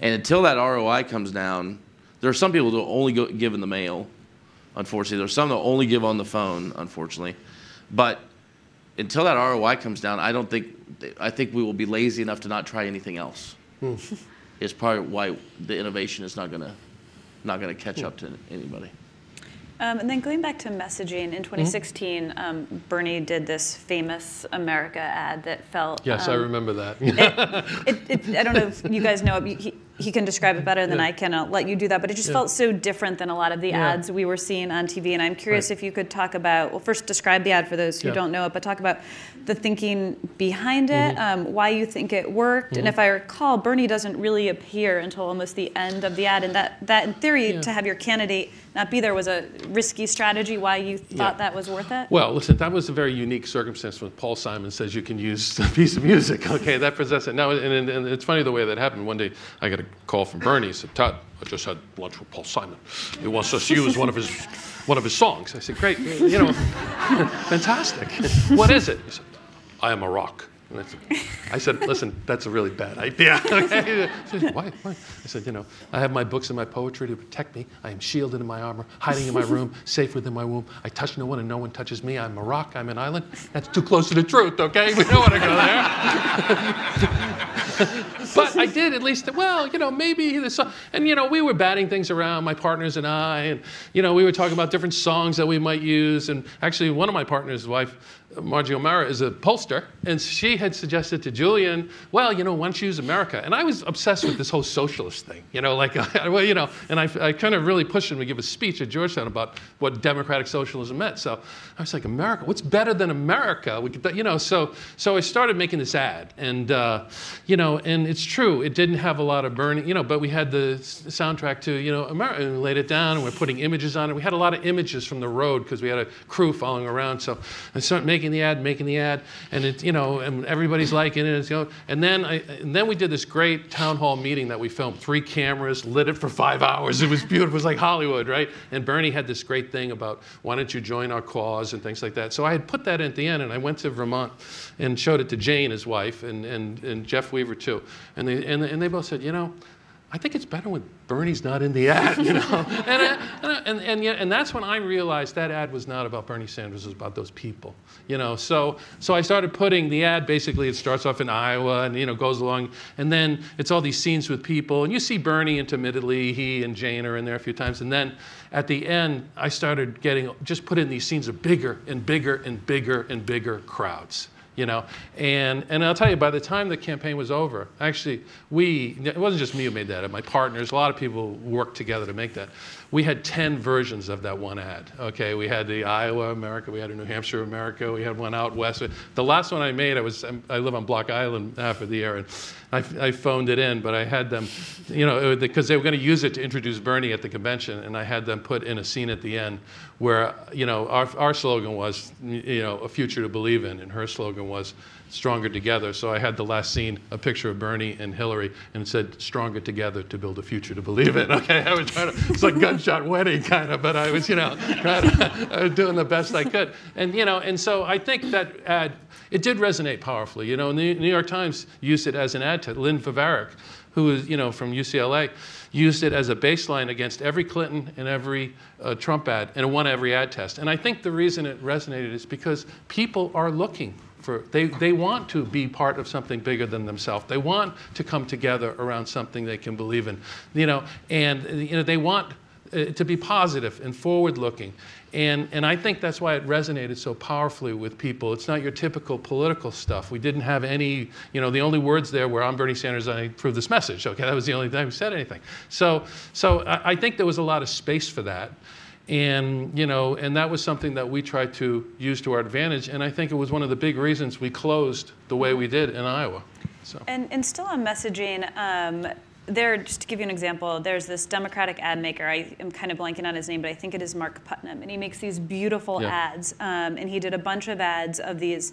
And until that ROI comes down, there are some people that only go, give in the mail. Unfortunately, There are some that only give on the phone. Unfortunately, but until that ROI comes down, I don't think I think we will be lazy enough to not try anything else. Hmm. is probably why the innovation is not gonna not gonna catch up to anybody. Um, and then going back to messaging, in 2016, um, Bernie did this famous America ad that felt. Yes, I um, remember that. it, it, I don't know if you guys know it. He, he can describe it better than Yeah. I can. I'll let you do that. But it just Yeah. felt so different than a lot of the Yeah. ads we were seeing on TV. And I'm curious Right. if you could talk about, well, first describe the ad for those who don't know it, but talk about the thinking behind it, Mm-hmm. um, why you think it worked. And if I recall, Bernie doesn't really appear until almost the end of the ad. And that, that in theory, Yeah. to have your candidate not be there was a risky strategy. Why you thought Yeah. that was worth it? Well, listen, that was a very unique circumstance when Paul Simon says you can use a piece of music. Okay, that presents it. Now, and, and, and it's funny the way that happened. One day, I got a call from Bernie. He said, Tad, I just had lunch with Paul Simon. He wants us to use one of his one of his songs. I said, great, you know, fantastic. What is it? He said, I am a rock. And I said, I said, listen, that's a really bad idea. Said, why, why? I said, you know, I have my books and my poetry to protect me. I am shielded in my armor, hiding in my room, safe within my womb. I touch no one and no one touches me. I'm a rock. I'm an island. That's too close to the truth, okay? We don't want to go there. but I did at least, well, you know, maybe this song. And, you know, we were batting things around, my partners and I. And, you know, we were talking about different songs that we might use. And actually, one of my partners' wife, Margie Omero is a pollster, and she had suggested to Julian, well, you know, why don't you use America? And I was obsessed with this whole socialist thing, you know, like, well, you know, and I, I kind of really pushed him to give a speech at Georgetown about what democratic socialism meant. So I was like, America, what's better than America? We could, you know, so so I started making this ad, and uh, you know, and it's true, it didn't have a lot of Bernie, you know, but we had the soundtrack to, you know, America, and we laid it down, and we're putting images on it. We had a lot of images from the road because we had a crew following around. So I started making making the ad, making the ad, and it, you know, and everybody's liking it. You know, and then I, and then we did this great town hall meeting that we filmed, three cameras, lit it for five hours. It was beautiful. It was like Hollywood, right? And Bernie had this great thing about why don't you join our cause and things like that. So I had put that at the end, and I went to Vermont and showed it to Jane, his wife, and and, and Jeff Weaver too, and they and, and they both said, you know. I think it's better when Bernie's not in the ad, you know? Uh, uh, and, and, and, and, and, that's when I realized that ad was not about Bernie Sanders, it was about those people, you know? So, so I started putting the ad, basically it starts off in Iowa and, you know, goes along, and then it's all these scenes with people, and you see Bernie intermittently, he and Jane are in there a few times, and then at the end, I started getting, just put in these scenes of bigger and bigger and bigger and bigger crowds you know? And and i'll tell you by the time the campaign was over actually we it wasn't just me who made that my partners a lot of people worked together to make that we had 10 versions of that one ad okay? We had the iowa america we had a new hampshire america we had one out west. The last one i made i was i live on block island half of the year and I, I phoned it in but i had them you know because they were going to use it to introduce bernie at the convention and i had them put in a scene at the end where you know our, our slogan was you know a future to believe in and her slogan was stronger together. So i had the last scene a picture of bernie and hillary and it said stronger together to build a future to believe in okay? I was trying to it's like gunshot wedding kind of but i was you know was doing the best i could and you know and so i think that ad it did resonate powerfully you know and the new york times used it as an ad to lynn Vavreck, who is you know from ucla used it as a baseline against every Clinton and every uh, Trump ad, and it won every ad test. And I think the reason it resonated is because people are looking for, they, they want to be part of something bigger than themselves. They want to come together around something they can believe in, you know, and you know, they want uh, to be positive and forward looking. And, and I think that's why it resonated so powerfully with people. It's not your typical political stuff. We didn't have any, you know, the only words there were, I'm Bernie Sanders, I approve this message. Okay, that was the only time we said anything. So, so I, I think there was a lot of space for that. And, you know, and that was something that we tried to use to our advantage. And I think it was one of the big reasons we closed the way we did in Iowa. So. And, and still on messaging, um, there, just to give you an example, there's this Democratic ad maker. I am kind of blanking on his name, but I think it is Mark Putnam, and he makes these beautiful yeah. ads. Um, and he did a bunch of ads of these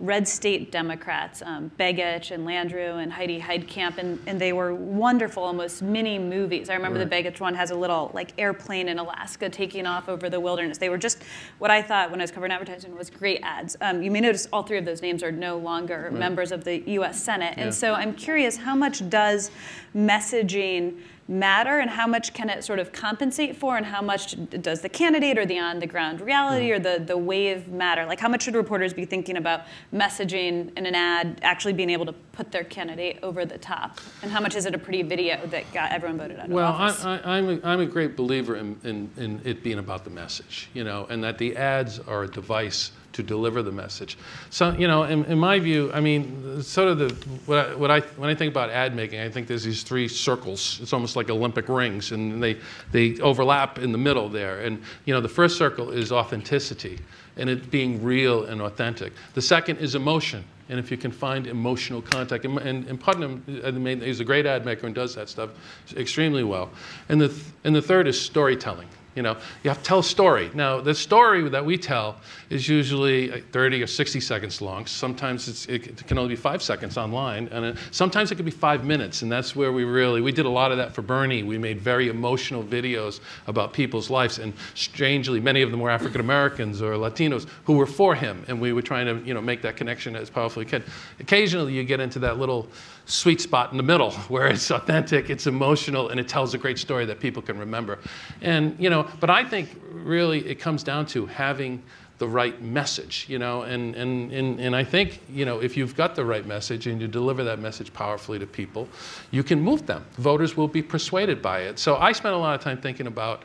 red state Democrats, um, Begich and Landrieu and Heidi Heitkamp, and, and they were wonderful, almost mini movies. I remember right. the Begich one has a little like airplane in Alaska taking off over the wilderness. They were just what I thought when I was covering advertising was great ads. Um, you may notice all three of those names are no longer right. members of the U.S. Senate, yeah. and so I'm curious how much does messaging matter and how much can it sort of compensate for and how much does the candidate or the on the ground reality mm. or the, the wave matter like how much should reporters be thinking about messaging in an ad actually being able to put their candidate over the top and how much is it a pretty video that got everyone voted out well, of office? well I'm, a, I'm a great believer in, in, in it being about the message you know and that the ads are a device to deliver the message. So, you know, in, in my view, I mean, sort of the, what I, what I, when I think about ad making, I think there's these three circles. It's almost like Olympic rings, and they, they overlap in the middle there. And, you know, the first circle is authenticity and it being real and authentic. The second is emotion. And if you can find emotional contact, and, and, and Putnam is a great ad maker and does that stuff extremely well. And the, th and the third is storytelling You know, you have to tell a story. Now, the story that we tell is usually 30 or 60 seconds long. Sometimes it can only be five seconds online, and it, sometimes it could be five minutes. And that's where we really we did a lot of that for Bernie. We made very emotional videos about people's lives, and strangely, many of them were African Americans or Latinos who were for him, and we were trying to you know make that connection as powerfully as we could. Occasionally, you get into that little sweet spot in the middle where it's authentic, it's emotional, and it tells a great story that people can remember. And, you know, but I think really it comes down to having the right message, you know, and, and, and, and I think, you know, if you've got the right message and you deliver that message powerfully to people, you can move them. Voters will be persuaded by it. So I spent a lot of time thinking about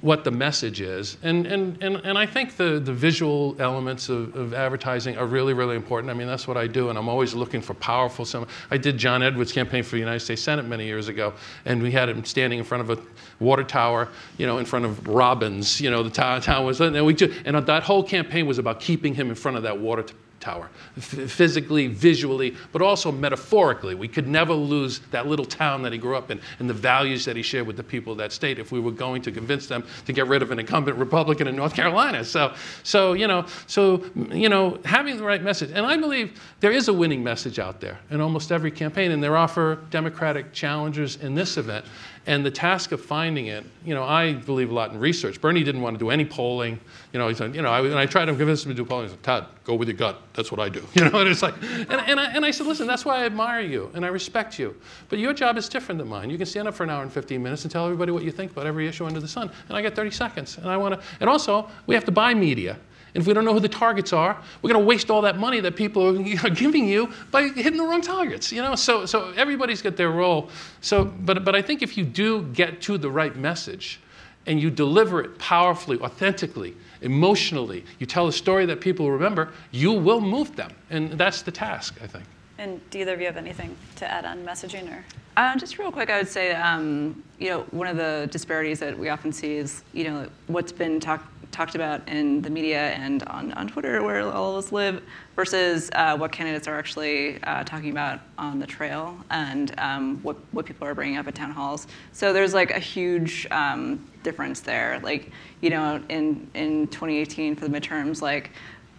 what the message is. And, and, and, and I think the, the visual elements of, of advertising are really, really important. I mean, that's what I do, and I'm always looking for powerful. Some, I did John Edwards' campaign for the United States Senate many years ago, and we had him standing in front of a water tower, you know, in front of Robbins. You know, the tower, tower was, and, we and that whole campaign was about keeping him in front of that water tower tower, physically, visually, but also metaphorically. We could never lose that little town that he grew up in and the values that he shared with the people of that state if we were going to convince them to get rid of an incumbent Republican in North Carolina. So, so you know, so you know, having the right message, and I believe there is a winning message out there in almost every campaign, and there are for Democratic challengers in this event. And the task of finding it, you know, I believe a lot in research. Bernie didn't want to do any polling. You know, he said, you know, I, and I tried to convince him to do polling. He said, Tad, go with your gut. That's what I do. You know, and it's like, and, and, I, and I said, listen, that's why I admire you and I respect you. But your job is different than mine. You can stand up for an hour and 15 minutes and tell everybody what you think about every issue under the sun. And I get 30 seconds. And I want to, and also, we have to buy media. And if we don't know who the targets are, we're going to waste all that money that people are giving you by hitting the wrong targets. You know, so so everybody's got their role. So, but but I think if you do get to the right message, and you deliver it powerfully, authentically, emotionally, you tell a story that people remember, you will move them, and that's the task, I think. And do either of you have anything to add on messaging or? Uh, just real quick, I would say, um, you know, one of the disparities that we often see is, you know, what's been talked talked about in the media and on, on Twitter, where all of us live, versus uh, what candidates are actually uh, talking about on the trail and um, what, what people are bringing up at town halls. So there's like a huge um, difference there. Like, you know, in, in 2018 for the midterms, like,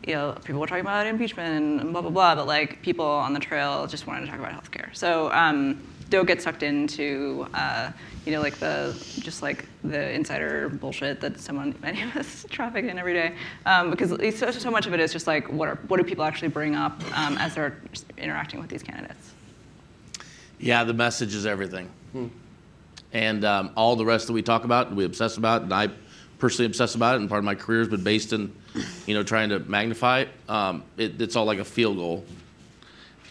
you know, people were talking about impeachment and blah, blah, blah, but like people on the trail just wanted to talk about healthcare. So um, don't get sucked into, uh, you know, like the just like the insider bullshit that someone many of us traffic in every day, um, because so, so, much of it is just like what are what do people actually bring up um, as they're interacting with these candidates. Yeah, the message is everything, hmm. and um, all the rest that we talk about, and we obsess about, and I personally obsess about it, and part of my career has been based in, you know, trying to magnify it. Um, it it's all like a field goal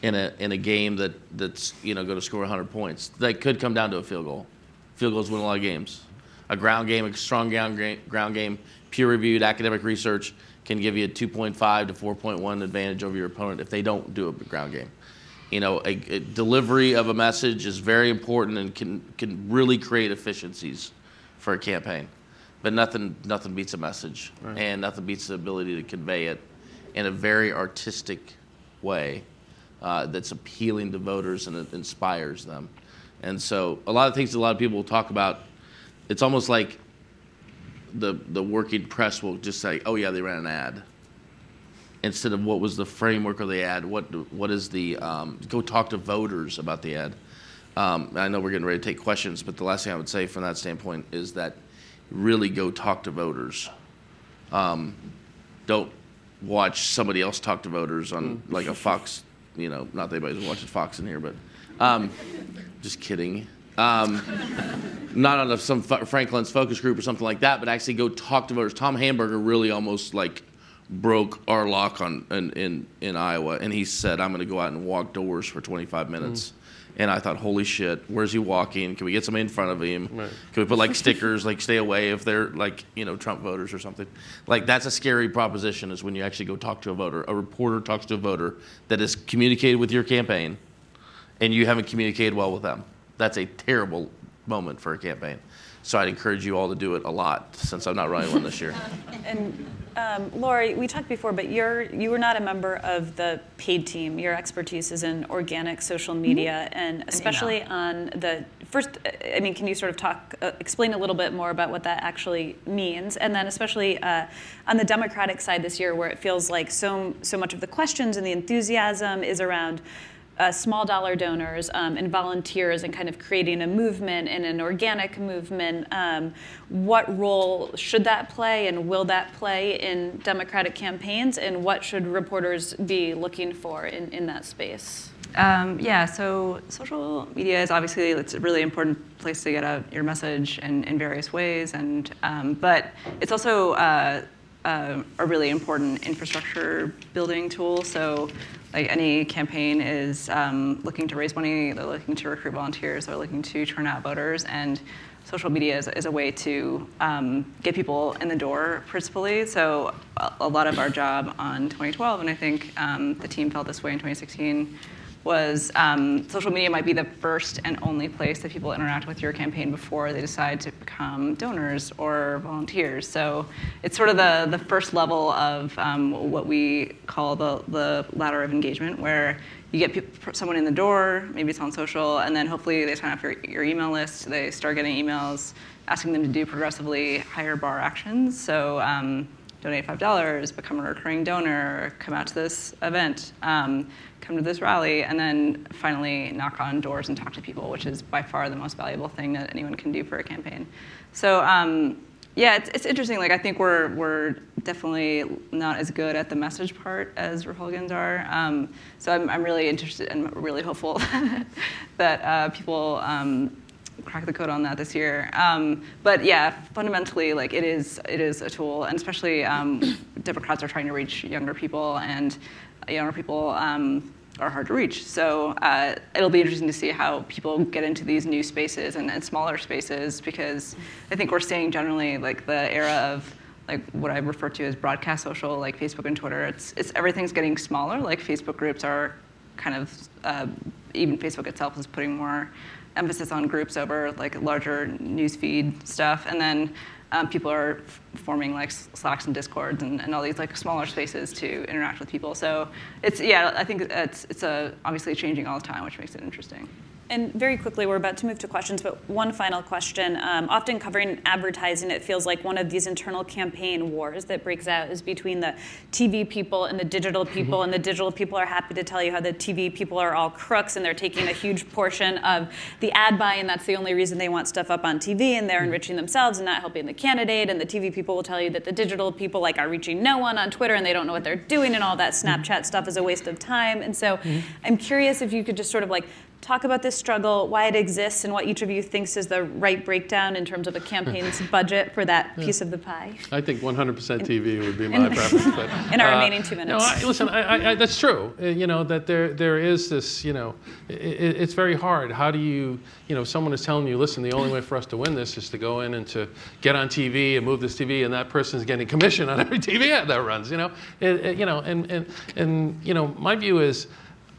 in a in a game that that's you know going to score 100 points. That could come down to a field goal. Field goals win a lot of games. A ground game, a strong ground game, ground game, peer-reviewed academic research can give you a 2.5 to 4.1 advantage over your opponent if they don't do a ground game. You know, a, a delivery of a message is very important and can can really create efficiencies for a campaign. But nothing nothing beats a message, right. and nothing beats the ability to convey it in a very artistic way uh, that's appealing to voters and it inspires them. And so a lot of things a lot of people will talk about, it's almost like the, the working press will just say, oh yeah, they ran an ad. Instead of what was the framework of the ad, what, what is the, um, go talk to voters about the ad. Um, I know we're getting ready to take questions, but the last thing I would say from that standpoint is that really go talk to voters. Um, don't watch somebody else talk to voters on mm. like a Fox you know, not that anybody's watching Fox in here, but um, just kidding. Um, not on a, some Frank Luntz focus group or something like that, but actually go talk to voters. Tom Hamburger really almost like broke our lock on in, in, in Iowa, and he said, "I'm going to go out and walk doors for 25 minutes." Mm. And I thought, holy shit, where's he walking? Can we get somebody in front of him? Right. Can we put like stickers, like stay away if they're like, you know, Trump voters or something? Like that's a scary proposition is when you actually go talk to a voter. A reporter talks to a voter that has communicated with your campaign and you haven't communicated well with them. That's a terrible moment for a campaign. So I'd encourage you all to do it a lot since I'm not running one this year. And um, Lori, we talked before, but you're you were not a member of the paid team. Your expertise is in organic social media, and especially on the first. I mean, can you sort of talk, uh, explain a little bit more about what that actually means, and then especially uh, on the Democratic side this year, where it feels like so so much of the questions and the enthusiasm is around uh, small dollar donors um, and volunteers and kind of creating a movement and an organic movement. Um, what role should that play and will that play in Democratic campaigns? And what should reporters be looking for in, in that space? Um, yeah, so social media is obviously it's a really important place to get out your message in, in various ways, and um, but it's also uh, uh, a really important infrastructure building tool. So like any campaign is um, looking to raise money, they're looking to recruit volunteers, they're looking to turn out voters, and social media is, is a way to um, get people in the door principally. So a, a, lot of our job on 2012, and I think um, the team felt this way in 2016, was um, social media might be the first and only place that people interact with your campaign before they decide to become donors or volunteers. So it's sort of the, the first level of um, what we call the, the ladder of engagement, where you get people, someone in the door, maybe it's on social, and then hopefully they sign up for your email list. They start getting emails asking them to do progressively higher bar actions. So um, donate $5, become a recurring donor, come out to this event. Um, come to this rally, and then finally knock on doors and talk to people, which is by far the most valuable thing that anyone can do for a campaign. So um, yeah, it's, it's interesting. Like I think we're we're definitely not as good at the message part as Republicans are. Um, so I'm I'm really interested and really hopeful that uh, people. Crack the code on that this year. Um, but yeah, fundamentally, like it is, it is a tool, and especially um, Democrats are trying to reach younger people, and younger people um, are hard to reach. So uh, it'll be interesting to see how people get into these new spaces and, and, smaller spaces because I think we're seeing generally like the era of like what I refer to as broadcast social, like Facebook and Twitter. It's, it's everything's getting smaller. Like Facebook groups are kind of uh, even Facebook itself is putting more emphasis on groups over like larger newsfeed stuff, and then um, people are forming like Slacks and Discords and, and, all these like smaller spaces to interact with people. So it's yeah, I think it's it's a, obviously changing all the time, which makes it interesting. And very quickly, we're about to move to questions, but one final question. Um, often covering advertising, it feels like one of these internal campaign wars that breaks out is between the TV people and the digital mm-hmm. people. And the digital people are happy to tell you how the TV people are all crooks and they're taking a huge portion of the ad buy, and that's the only reason they want stuff up on TV, and they're mm-hmm. enriching themselves and not helping the candidate. And the TV people will tell you that the digital people like are reaching no one on Twitter and they don't know what they're doing, and all that mm-hmm. Snapchat stuff is a waste of time. And so I'm curious if you could just sort of like talk about this struggle, why it exists, and what each of you thinks is the right breakdown in terms of a campaign's budget for that yeah. piece of the pie. I think 100% TV would be my preference. But, in our uh, remaining two minutes. No, I, listen, I, I, that's true. Uh, you know that there there is this. You know, it, it's very hard. How do you, you know, someone is telling you, listen, the only way for us to win this is to go in and to get on TV and move this TV, and that person is getting commission on every TV ad that runs. You know, it, it, you know, and and and you know, my view is,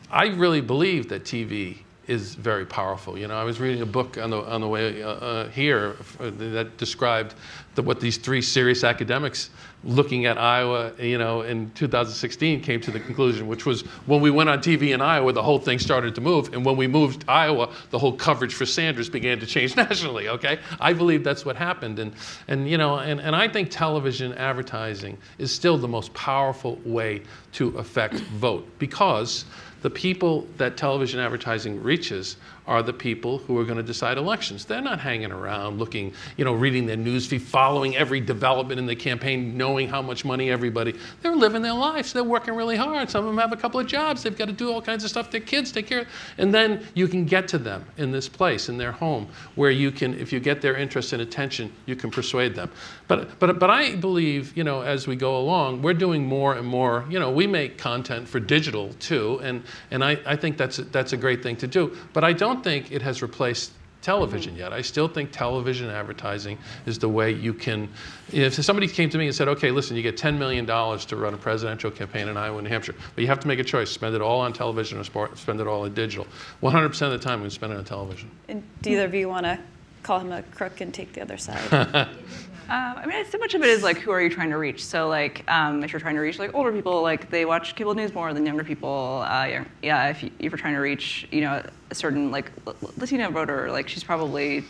I really believe that TV is very powerful. You know, I was reading a book on the on the way uh, uh, here uh, that described the, what these three serious academics looking at Iowa, you know, in 2016 came to the conclusion, which was when we went on TV in Iowa, the whole thing started to move, and when we moved Iowa, the whole coverage for Sanders began to change nationally. Okay, I believe that's what happened, and and you know, and, and I think television advertising is still the most powerful way to affect vote because the people that television advertising reaches are the people who are going to decide elections. They're not hanging around looking, you know, reading their newsfeed, following every development in the campaign, knowing how much money everybody. They're living their lives. They're working really hard. Some of them have a couple of jobs. They've got to do all kinds of stuff. Their kids take care. And then you can get to them in this place, in their home, where you can, if you get their interest and attention, you can persuade them. But, but, but I believe, you know, as we go along, we're doing more and more. You know, we make content for digital too, and, and I, I think that's, that's a great thing to do. But I don't think it has replaced television mm-hmm. yet. I still think television advertising is the way you can. If somebody came to me and said, okay, listen, you get $10 million to run a presidential campaign in Iowa and New Hampshire, but you have to make a choice spend it all on television or spend it all on digital. 100% of the time, we spend it on television. And do either of you want to call him a crook and take the other side. Um, I mean, so much of it is like, who are you trying to reach? So, like, um, if you're trying to reach like older people, like they watch cable news more than younger people. Uh, yeah, if, you, if you're trying to reach, you know, a certain like L- Latino voter, like she's probably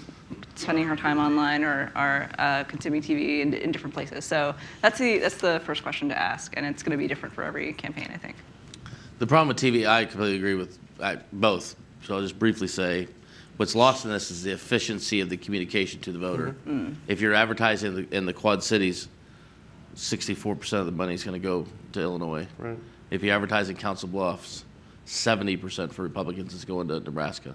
spending her time online or, or uh, consuming TV in, in different places. So that's the that's the first question to ask, and it's going to be different for every campaign, I think. The problem with TV, I completely agree with I, both. So I'll just briefly say, what's lost in this is the efficiency of the communication to the voter. Mm-hmm. If you're advertising in the, in the Quad Cities, 64% of the money is going to go to Illinois. Right. If you advertise in Council Bluffs, 70% for Republicans is going to Nebraska.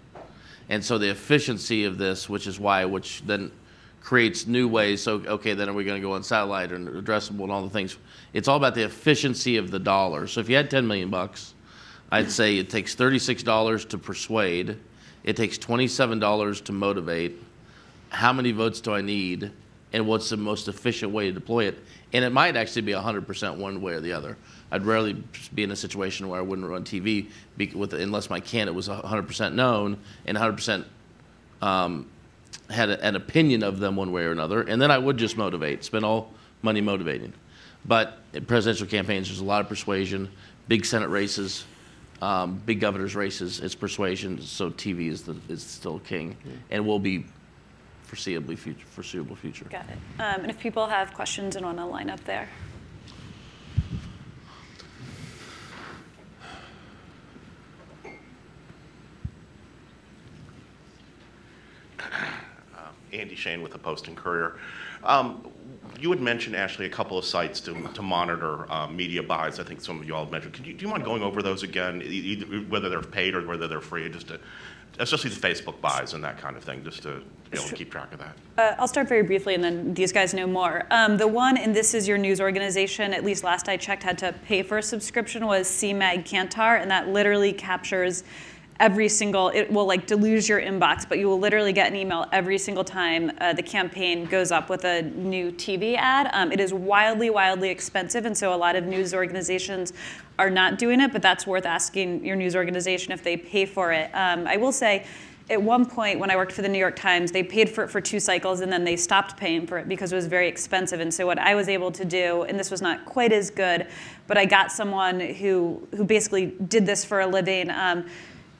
And so the efficiency of this, which is why, which then creates new ways. So, okay, then are we going to go on satellite and addressable and all the things? It's all about the efficiency of the dollar. So if you had 10 million bucks, I'd say it takes $36 to persuade, it takes $27 to motivate. How many votes do I need? And what's the most efficient way to deploy it? And it might actually be 100% one way or the other. I'd rarely be in a situation where I wouldn't run TV with, unless my candidate was 100% known and 100% um, had a, an opinion of them one way or another. And then I would just motivate, spend all money motivating. But in presidential campaigns, there's a lot of persuasion, big Senate races, um, big governor's races. It's persuasion, so TV is, the, is still king and will be foreseeably future, foreseeable future. Got it. Um, and if people have questions and want to line up there. Andy Shain with the Post and Courier. Um, you had mentioned, Ashley, a couple of sites to, to monitor uh, media buys. I think some of you all mentioned. Could you, do you mind going over those again, either, whether they're paid or whether they're free, just to, especially the Facebook buys and that kind of thing, just to be able to keep track of that? Uh, I'll start very briefly, and then these guys know more. Um, the one, and this is your news organization, at least last I checked, had to pay for a subscription was CMAG Kantar, and that literally captures every single. It will like deluge your inbox, but you will literally get an email every single time uh, the campaign goes up with a new TV ad. Um, it is wildly, wildly expensive, and so a lot of news organizations are not doing it. But that's worth asking your news organization if they pay for it. Um, I will say at one point when I worked for the New York Times, they paid for it for two cycles and then they stopped paying for it because it was very expensive. And so what I was able to do, and this was not quite as good, but I got someone who who basically did this for a living, um,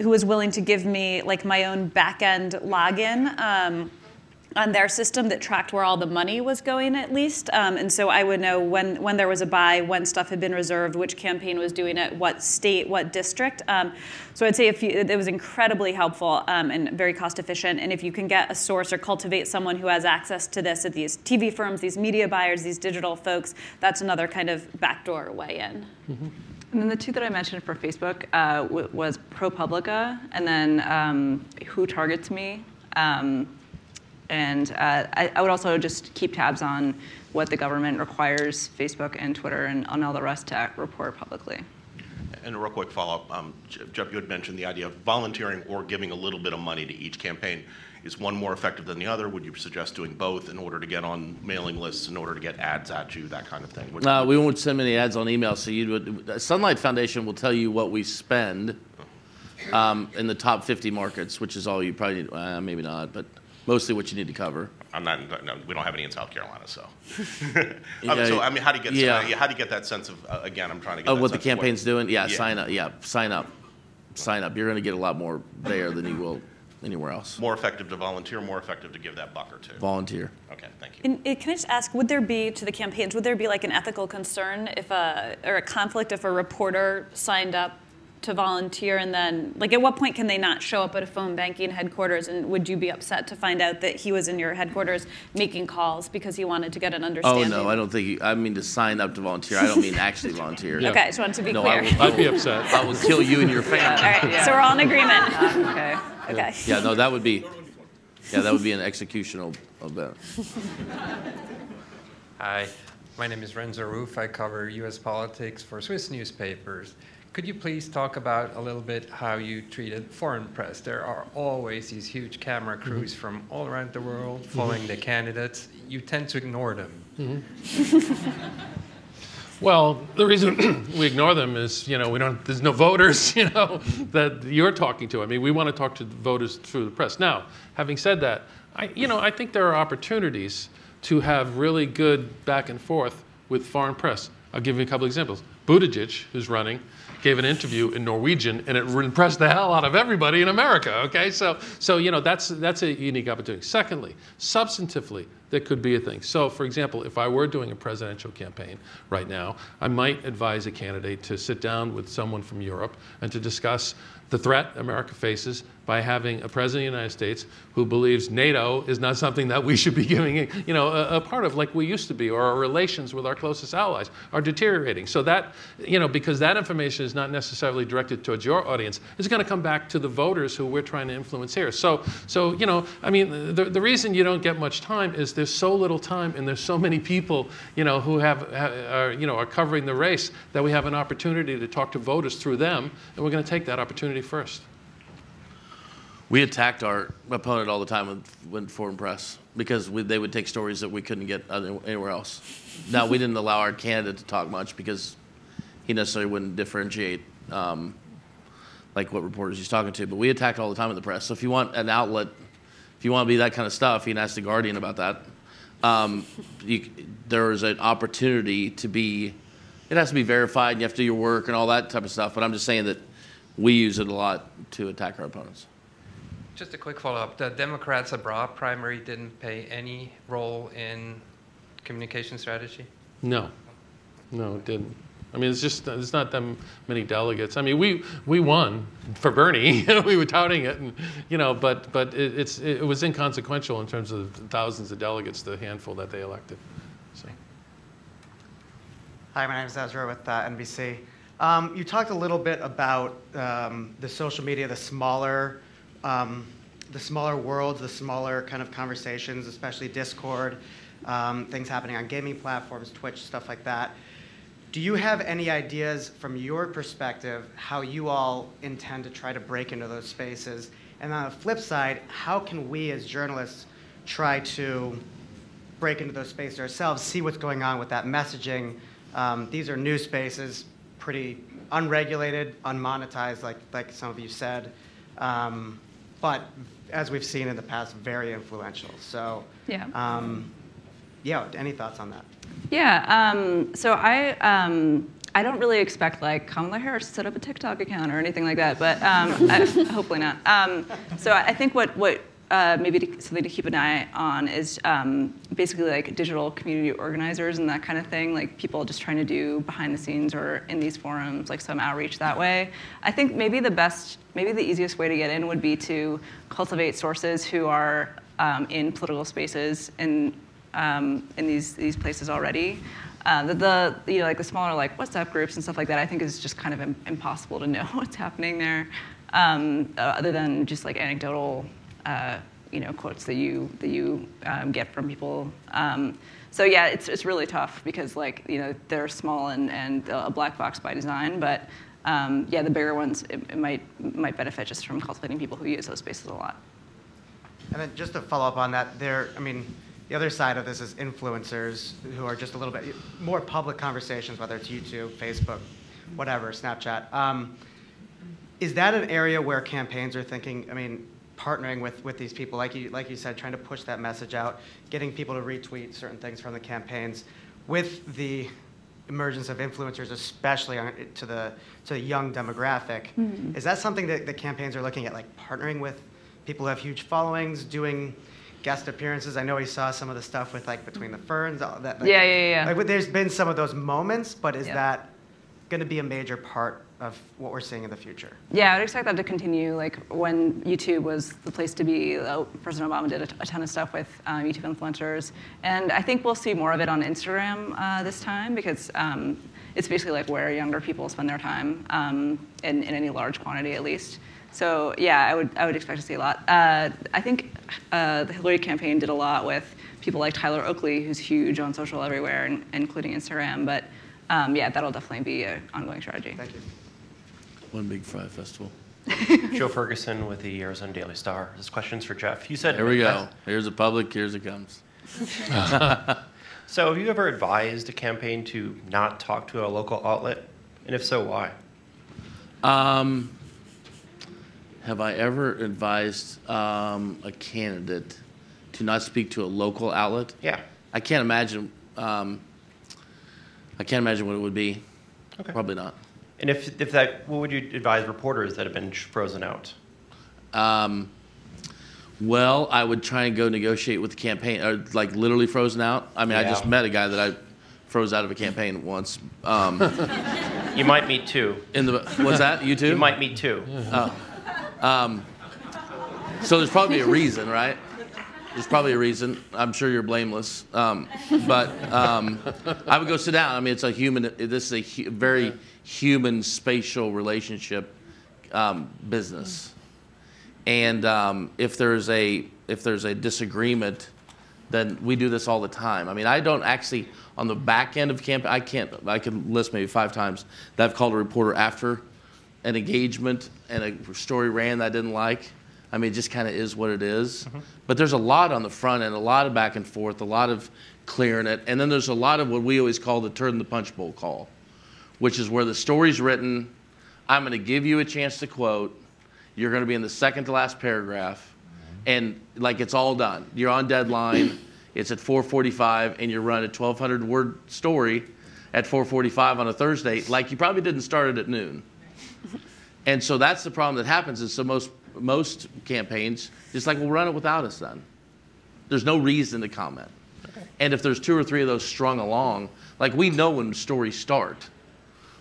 who was willing to give me like my own back end login. Um, on their system that tracked where all the money was going at least. Um, and so i would know when, when there was a buy when stuff had been reserved which campaign was doing it what state what district. Um, so i'd say if you, it was incredibly helpful um, and very cost efficient and if you can get a source or cultivate someone who has access to this at these tv firms these media buyers these digital folks that's another kind of backdoor way in And then the two that I mentioned for Facebook uh, was ProPublica and then um, Who Targets Me. Um, and uh, I, I would also just keep tabs on what the government requires Facebook and Twitter and all the rest to report publicly. And a real quick follow-up, um, Jeff, you had mentioned the idea of volunteering or giving a little bit of money to each campaign. Is one more effective than the other? Would you suggest doing both in order to get on mailing lists, in order to get ads at you, that kind of thing? Would- No, we won't send many ads on email. So you would, Sunlight Foundation will tell you what we spend um, in the top 50 markets, which is all you probably need. Uh, maybe not, but mostly what you need to cover. I'm not, no, we don't have any in South Carolina, so. Yeah, Um, So, I mean, how do you get, yeah. how do you get that sense of, uh, again, I'm trying to get Of what the campaign's doing? Yeah, Yeah. sign up. Yeah, sign up. Sign up. You're going to get a lot more there than you will anywhere else. More effective to volunteer, more effective to give that buck or two? Volunteer. Okay, thank you. And uh, can I just ask, would there be to the campaigns, would there be like an ethical concern if a, or a conflict if a reporter signed up to volunteer and then, like at what point can they not show up at a phone banking headquarters and would you be upset to find out that he was in your headquarters making calls because he wanted to get an understanding? Oh, no, I don't think you, I mean to sign up to volunteer. I don't mean actually volunteer. Yeah. Okay, I just wanted to be No, I clear. will- I'd be upset. I will kill you and your family. All right, so we're all in agreement. Okay. Okay. Yeah, no, that would be, yeah, that would be an executional event. Hi, my name is Renzo Ruf. I cover U.S. politics for Swiss newspapers. Could you please talk about a little bit how you treated foreign press? There are always these huge camera mm-hmm. crews from all around the world mm-hmm. following the candidates. You tend to ignore them. Mm-hmm. Well, the reason we ignore them is, you know, we don't. There's no voters, you know, that you're talking to. I mean, we want to talk to voters through the press. Now, having said that, I, you know, I think there are opportunities to have really good back and forth with foreign press. I'll give you a couple examples. Buttigieg, who's running, gave an interview in Norwegian, and it impressed the hell out of everybody in America. Okay, so so you know that's that's a unique opportunity. Secondly, substantively, that could be a thing. So, for example, if I were doing a presidential campaign right now, I might advise a candidate to sit down with someone from Europe and to discuss the threat America faces by having a president of the United States who believes NATO is not something that we should be giving, you know, a, a, part of like we used to be, or our relations with our closest allies are deteriorating. So that, you know, because that information is not necessarily directed towards your audience, it's going to come back to the voters who we're trying to influence here. So, so you know, I mean, the, the reason you don't get much time is there's so little time and there's so many people, you know, who have, are, you know, are covering the race that we have an opportunity to talk to voters through them, and we're going to take that opportunity first. We attacked our opponent all the time with, with foreign press because we, they would take stories that we couldn't get anywhere else. Now, we didn't allow our candidate to talk much because he necessarily wouldn't differentiate um, like what reporters he's talking to. But we attacked all the time in the press. So if you want an outlet, if you want to be that kind of stuff, you can ask the Guardian about that. Um, you, there is an opportunity to be. It has to be verified. And you have to do your work and all that type of stuff. But I'm just saying that we use it a lot to attack our opponents. Just a quick follow-up. The Democrats abroad primary didn't play any role in communication strategy? No. No, it didn't. I mean, it's just there's not that many delegates. I mean, we we won for Bernie. we were touting it, and you know, but but it, it's it was inconsequential in terms of thousands of delegates, the handful that they elected. So. Hi, my name is Ezra with uh, NBC. Um, you talked a little bit about um, the social media, the smaller um, the smaller worlds, the smaller kind of conversations, especially Discord, um, things happening on gaming platforms, Twitch, stuff like that. Do you have any ideas from your perspective how you all intend to try to break into those spaces? And on the flip side, how can we as journalists try to break into those spaces ourselves, see what's going on with that messaging? Um, these are new spaces, pretty unregulated, unmonetized, like, like some of you said. Um, but as we've seen in the past, very influential. So, yeah. Um, yeah, any thoughts on that? Yeah, um, so I, um, I don't really expect like Kamala Harris to set up a TikTok account or anything like that, but um, I, hopefully not. Um, so I think what, what uh, maybe to, something to keep an eye on is um, basically like digital community organizers and that kind of thing, like people just trying to do behind the scenes or in these forums, like some outreach that way. I think maybe the best, maybe the easiest way to get in would be to cultivate sources who are um, in political spaces in, um, in these, these places already. Uh, the, the, you know like the smaller like WhatsApp groups and stuff like that, I think is just kind of Im- impossible to know what's happening there, um, uh, other than just like anecdotal uh, you know, quotes that you, that you um, get from people. Um, so yeah, it's, it's really tough because like, you know, they're small and, and a black box by design, but um, yeah, the bigger ones, it, it, might, might benefit just from cultivating people who use those spaces a lot. And then just to follow up on that, there, I mean, the other side of this is influencers who are just a little bit more public conversations, whether it's YouTube, Facebook, whatever, Snapchat. Um, is that an area where campaigns are thinking, I mean, partnering with, with these people, like you, like you said, trying to push that message out, getting people to retweet certain things from the campaigns. With the emergence of influencers, especially on, to, the, to the young demographic, mm-hmm. is that something that the campaigns are looking at, like partnering with people who have huge followings, doing guest appearances? I know we saw some of the stuff with like Between Two Ferns. All that, like, yeah, yeah, yeah. Like, there's been some of those moments, but is that going to be a major part of what we're seeing in the future. Yeah, I would expect that to continue. Like when YouTube was the place to be, uh, President Obama did a, ton of stuff with um, YouTube influencers, and I think we'll see more of it on Instagram uh, this time because um, it's basically like where younger people spend their time um, in, in, any large quantity, at least. So yeah, I would I would expect to see a lot. Uh, I think uh, the Hillary campaign did a lot with people like Tyler Oakley, who's huge on social everywhere, and, including Instagram, but. Um, yeah, that'll definitely be an ongoing strategy. Thank you. One Big Fry Festival. Joe Ferguson with the Arizona Daily Star. This question's for Jeff. You said Here we go. Here's the public. Here's it comes. So, have you ever advised a campaign to not talk to a local outlet? And if so, why? Um, have I ever advised um, a candidate to not speak to a local outlet? Yeah. I can't imagine. Um, I can't imagine what it would be. Okay. Probably not. And if, if that, what would you advise reporters that have been frozen out? Um, well, I would try and go negotiate with the campaign, or like literally frozen out. I mean, I just met a guy that I froze out of a campaign once. Um, You might meet two. in the what's that? You too? You might meet two. So there's probably a reason, right? There's probably a reason. I'm sure you're blameless. Um, but um, I would go sit down. I mean, it's a human. This is a hu- very human spatial relationship um, business. And um, if there's a if there's a disagreement, then we do this all the time. I mean, I don't actually on the back end of camp. I can't. I can list maybe five times that I've called a reporter after an engagement and a story ran that I didn't like. I mean, it just kind of is what it is. But there's a lot on the front end, a lot of back and forth, a lot of clearing it, and then there's a lot of what we always call the turn the punch bowl call, which is where the story's written. I'm going to give you a chance to quote. You're going to be in the second to last paragraph, and like it's all done. You're on deadline. It's at 4:45, and you're running a 1,200 word story at 4:45 on a Thursday. Like you probably didn't start it at noon. And so that's the problem that happens. Is so most most campaigns just like, well, run it without us then. There's no reason to comment. And if there's two or three of those strung along, like we know when stories start.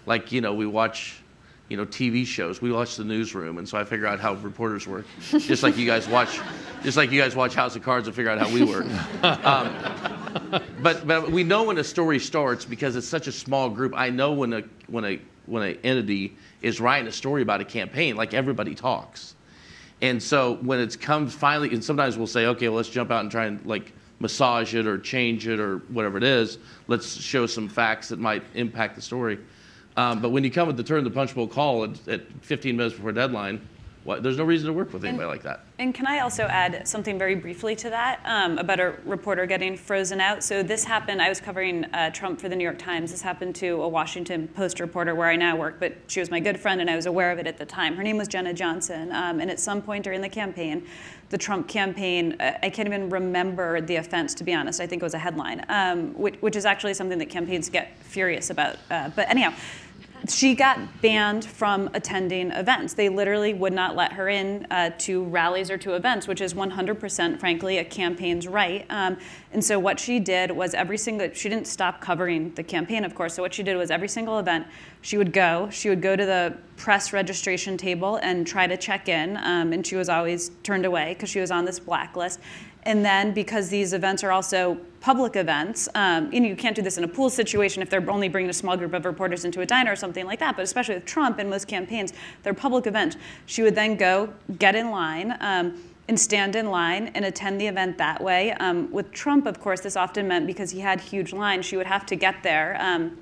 Like you know, we watch, you know, TV shows. We watch the newsroom, and so I figure out how reporters work, just like you guys watch, just like you guys watch House of Cards and figure out how we work. Um, but but we know when a story starts because it's such a small group. I know when a when a when an entity is writing a story about a campaign, like everybody talks. And so when it's comes finally, and sometimes we'll say, okay, well, let's jump out and try and like massage it or change it or whatever it is. Let's show some facts that might impact the story. Um, but when you come with the turn the punch bowl call at, at 15 minutes before deadline, what, there's no reason to work with anybody like that. And can I also add something very briefly to that um, about a reporter getting frozen out? So this happened. I was covering uh, Trump for the New York Times. This happened to a Washington Post reporter where I now work, but she was my good friend, and I was aware of it at the time. Her name was Jenna Johnson, um, and at some point during the campaign, the Trump campaign, uh, I can't even remember the offense to be honest. I think it was a headline, um, which, which is actually something that campaigns get furious about. Uh, but anyhow she got banned from attending events. They literally would not let her in uh, to rallies or to events, which is 100%, frankly, a campaign's right. Um, and so what she did was every single, she didn't stop covering the campaign, of course. So what she did was every single event, she would go, she would go to the press registration table and try to check in. Um, and she was always turned away because she was on this blacklist. And then because these events are also public events, um, you know, you can't do this in a pool situation if they're only bringing a small group of reporters into a diner or something like that. But especially with Trump and most campaigns, they're public events. She would then go get in line. Um, and stand in line and attend the event that way. Um, with Trump, of course, this often meant because he had huge lines, she would have to get there. Um,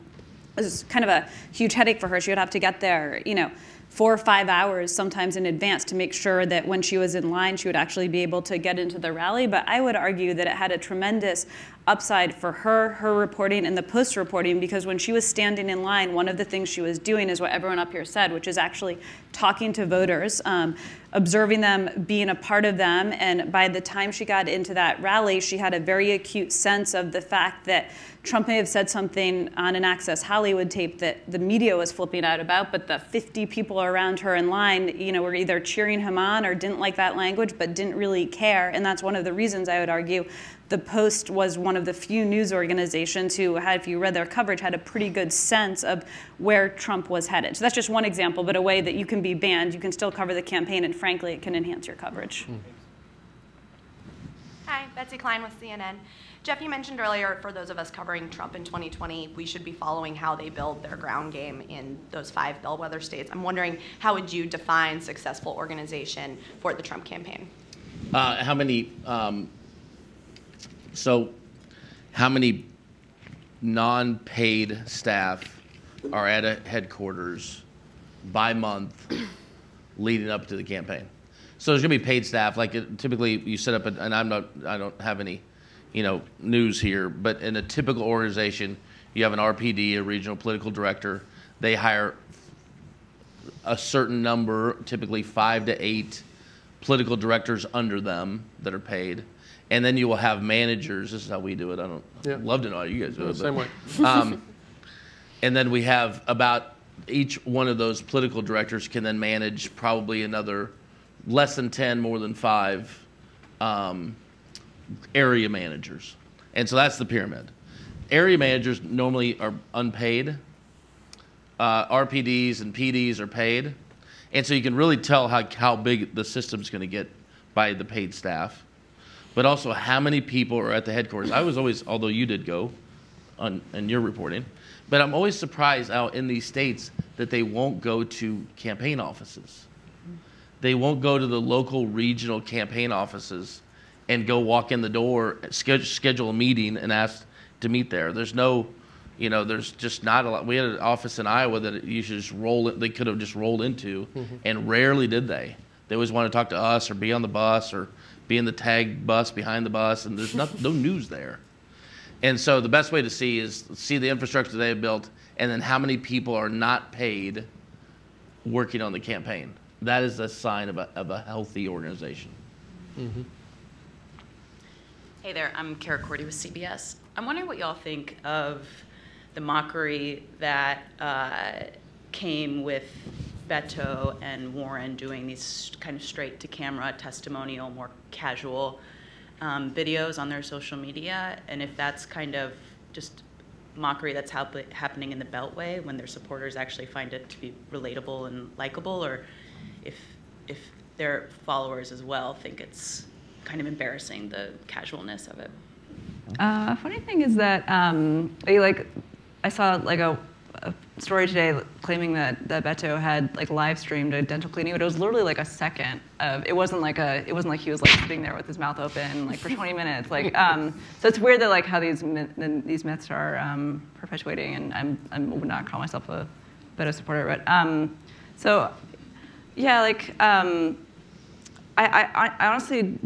it was kind of a huge headache for her. She would have to get there, you know, four or five hours sometimes in advance to make sure that when she was in line, she would actually be able to get into the rally. But I would argue that it had a tremendous upside for her, her reporting, and the post reporting because when she was standing in line, one of the things she was doing is what everyone up here said, which is actually talking to voters, um, observing them, being a part of them. And by the time she got into that rally, she had a very acute sense of the fact that Trump may have said something on an Access Hollywood tape that the media was flipping out about, but the 50 people around her in line, you know, were either cheering him on or didn't like that language, but didn't really care. And that's one of the reasons I would argue the Post was one of the few news organizations who had, if you read their coverage, had a pretty good sense of where Trump was headed. So that's just one example, but a way that you can be banned, you can still cover the campaign, and frankly, it can enhance your coverage. Hmm. Hi, Betsy Klein with CNN. Jeff, you mentioned earlier, for those of us covering Trump in 2020, we should be following how they build their ground game in those five bellwether states. I'm wondering, how would you define successful organization for the Trump campaign? Uh, how many? Um, so, how many non-paid staff are at a headquarters by month leading up to the campaign? So there's going to be paid staff. Like it, typically, you set up, a, and I'm not, I don't have any you know, news here, but in a typical organization, you have an RPD, a regional political director. They hire a certain number, typically five to eight political directors under them that are paid. And then you will have managers. This is how we do it. I don't Yeah. love to know how you guys do it. Same but- way. um, and then we have about each one of those political directors can then manage probably another less than 10, more than five um, area managers. And so that's the pyramid. Area managers normally are unpaid. Uh, RPDs and PDs are paid. And so you can really tell how, how big the system's going to get by the paid staff, but also how many people are at the headquarters. I was always, although you did go on, in your reporting, but I'm always surprised out in these states that they won't go to campaign offices. They won't go to the local regional campaign offices and go walk in the door, schedule, schedule a meeting and ask to meet there. There's no, you know, there's just not a lot. We had an office in Iowa that you should just roll it, they could have just rolled into, mm-hmm. and rarely did they. They always want to talk to us or be on the bus or be in the tag bus behind the bus, and there's not, no news there. And so the best way to see is see the infrastructure they have built, and then how many people are not paid working on the campaign. That is a sign of a, of a healthy organization. Mm-hmm. Hey there, I'm Cara Korte with CBS. I'm wondering what y'all think of the mockery that uh, came with Beto and Warren doing these kind of straight to camera, testimonial, more casual um, videos on their social media, and if that's kind of just mockery that's hap- happening in the Beltway when their supporters actually find it to be relatable and likable, or if if their followers as well think it's kind of embarrassing the casualness of it. Uh, funny thing is that um, like I saw like a, a story today claiming that that Beto had like live streamed a dental cleaning, but it was literally like a second of. It wasn't like a. It wasn't like he was like sitting there with his mouth open like for 20 minutes. Like um, so, it's weird that like how these these myths are um, perpetuating, and I'm I would not call myself a Beto supporter, but um, so yeah, like um, I, I, I honestly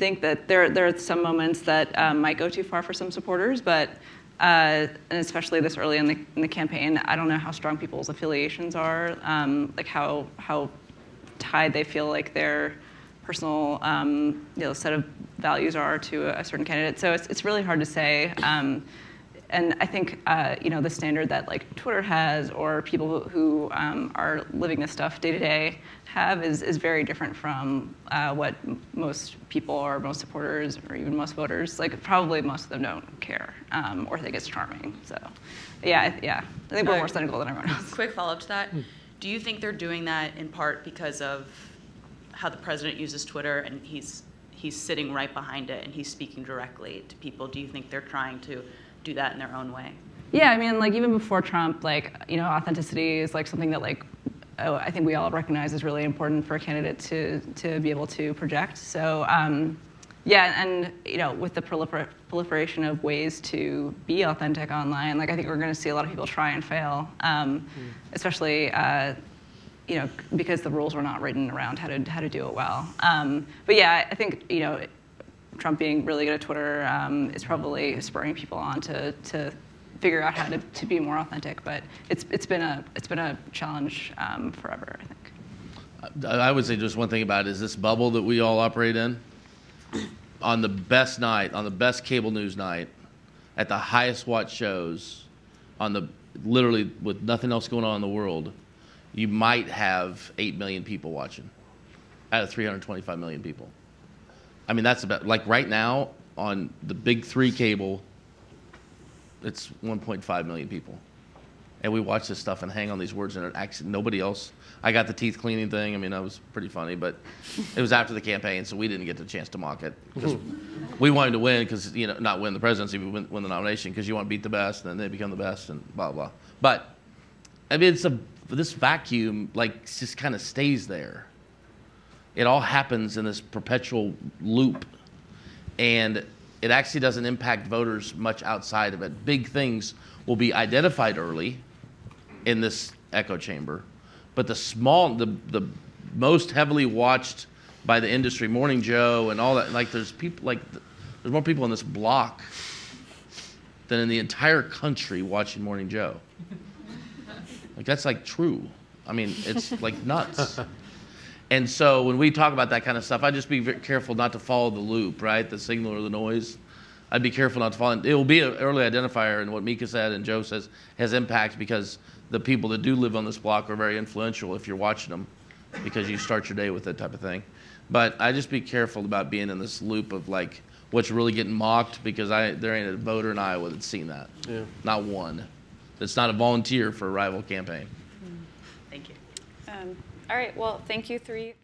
think that there, there are some moments that um, might go too far for some supporters, but uh, and especially this early in the, in the campaign, I don't know how strong people's affiliations are, um, like how how tied they feel like their personal um, you know, set of values are to a, certain candidate. So it's, it's really hard to say. Um, and I think uh, you know the standard that like Twitter has, or people who um, are living this stuff day to day have, is, is very different from uh, what most people or most supporters or even most voters like. Probably most of them don't care um, or think it's charming. So, yeah, yeah, I think we're more cynical than everyone else. Quick follow up to that. Do you think they're doing that in part because of how the president uses Twitter and he's he's sitting right behind it and he's speaking directly to people? Do you think they're trying to do that in their own way? Yeah, I mean, like even before Trump, like you know, authenticity is like something that like oh, I think we all recognize is really important for a candidate to to be able to project. So um, yeah, and you know, with the prolifer- proliferation of ways to be authentic online, like I think we're going to see a lot of people try and fail, um, especially. Uh, you know, because the rules were not written around how to how to do it well. Um, but yeah, I think you know, Trump being really good at Twitter um, is probably spurring people on to, to figure out how to, to be more authentic. But it's, it's, been, a, it's been a challenge um, forever, I think. I would say just one thing about it is this bubble that we all operate in. On the best night, on the best cable news night, at the highest watch shows, on the literally with nothing else going on in the world, you might have 8 million people watching out of 325 million people. I mean, that's about like right now on the big three cable, it's 1.5 million people. And we watch this stuff and hang on these words, and it actually nobody else. I got the teeth cleaning thing. I mean, that was pretty funny, but it was after the campaign, so we didn't get the chance to mock it. we wanted to win because you know not win the presidency, but win, win the nomination because you want to beat the best, and then they become the best, and blah blah. But I mean, it's a this vacuum like just kind of stays there. It all happens in this perpetual loop, and it actually doesn't impact voters much outside of it. Big things will be identified early in this echo chamber, but the small, the the most heavily watched by the industry, Morning Joe and all that, like there's people like There's more people in this block than in the entire country watching Morning Joe. Like that's like true. I mean, it's like nuts. And so when we talk about that kind of stuff, I'd just be very careful not to follow the loop, right? The signal or the noise. I'd be careful not to follow. It will be an early identifier, and what Mika said and Joe says has impact because the people that do live on this block are very influential if you're watching them, because you start your day with that type of thing. But I just be careful about being in this loop of like what's really getting mocked because I there ain't a voter in Iowa that's seen that. Yeah. Not one. That's not a volunteer for a rival campaign. Thank you. Um, all right. Well, thank you three.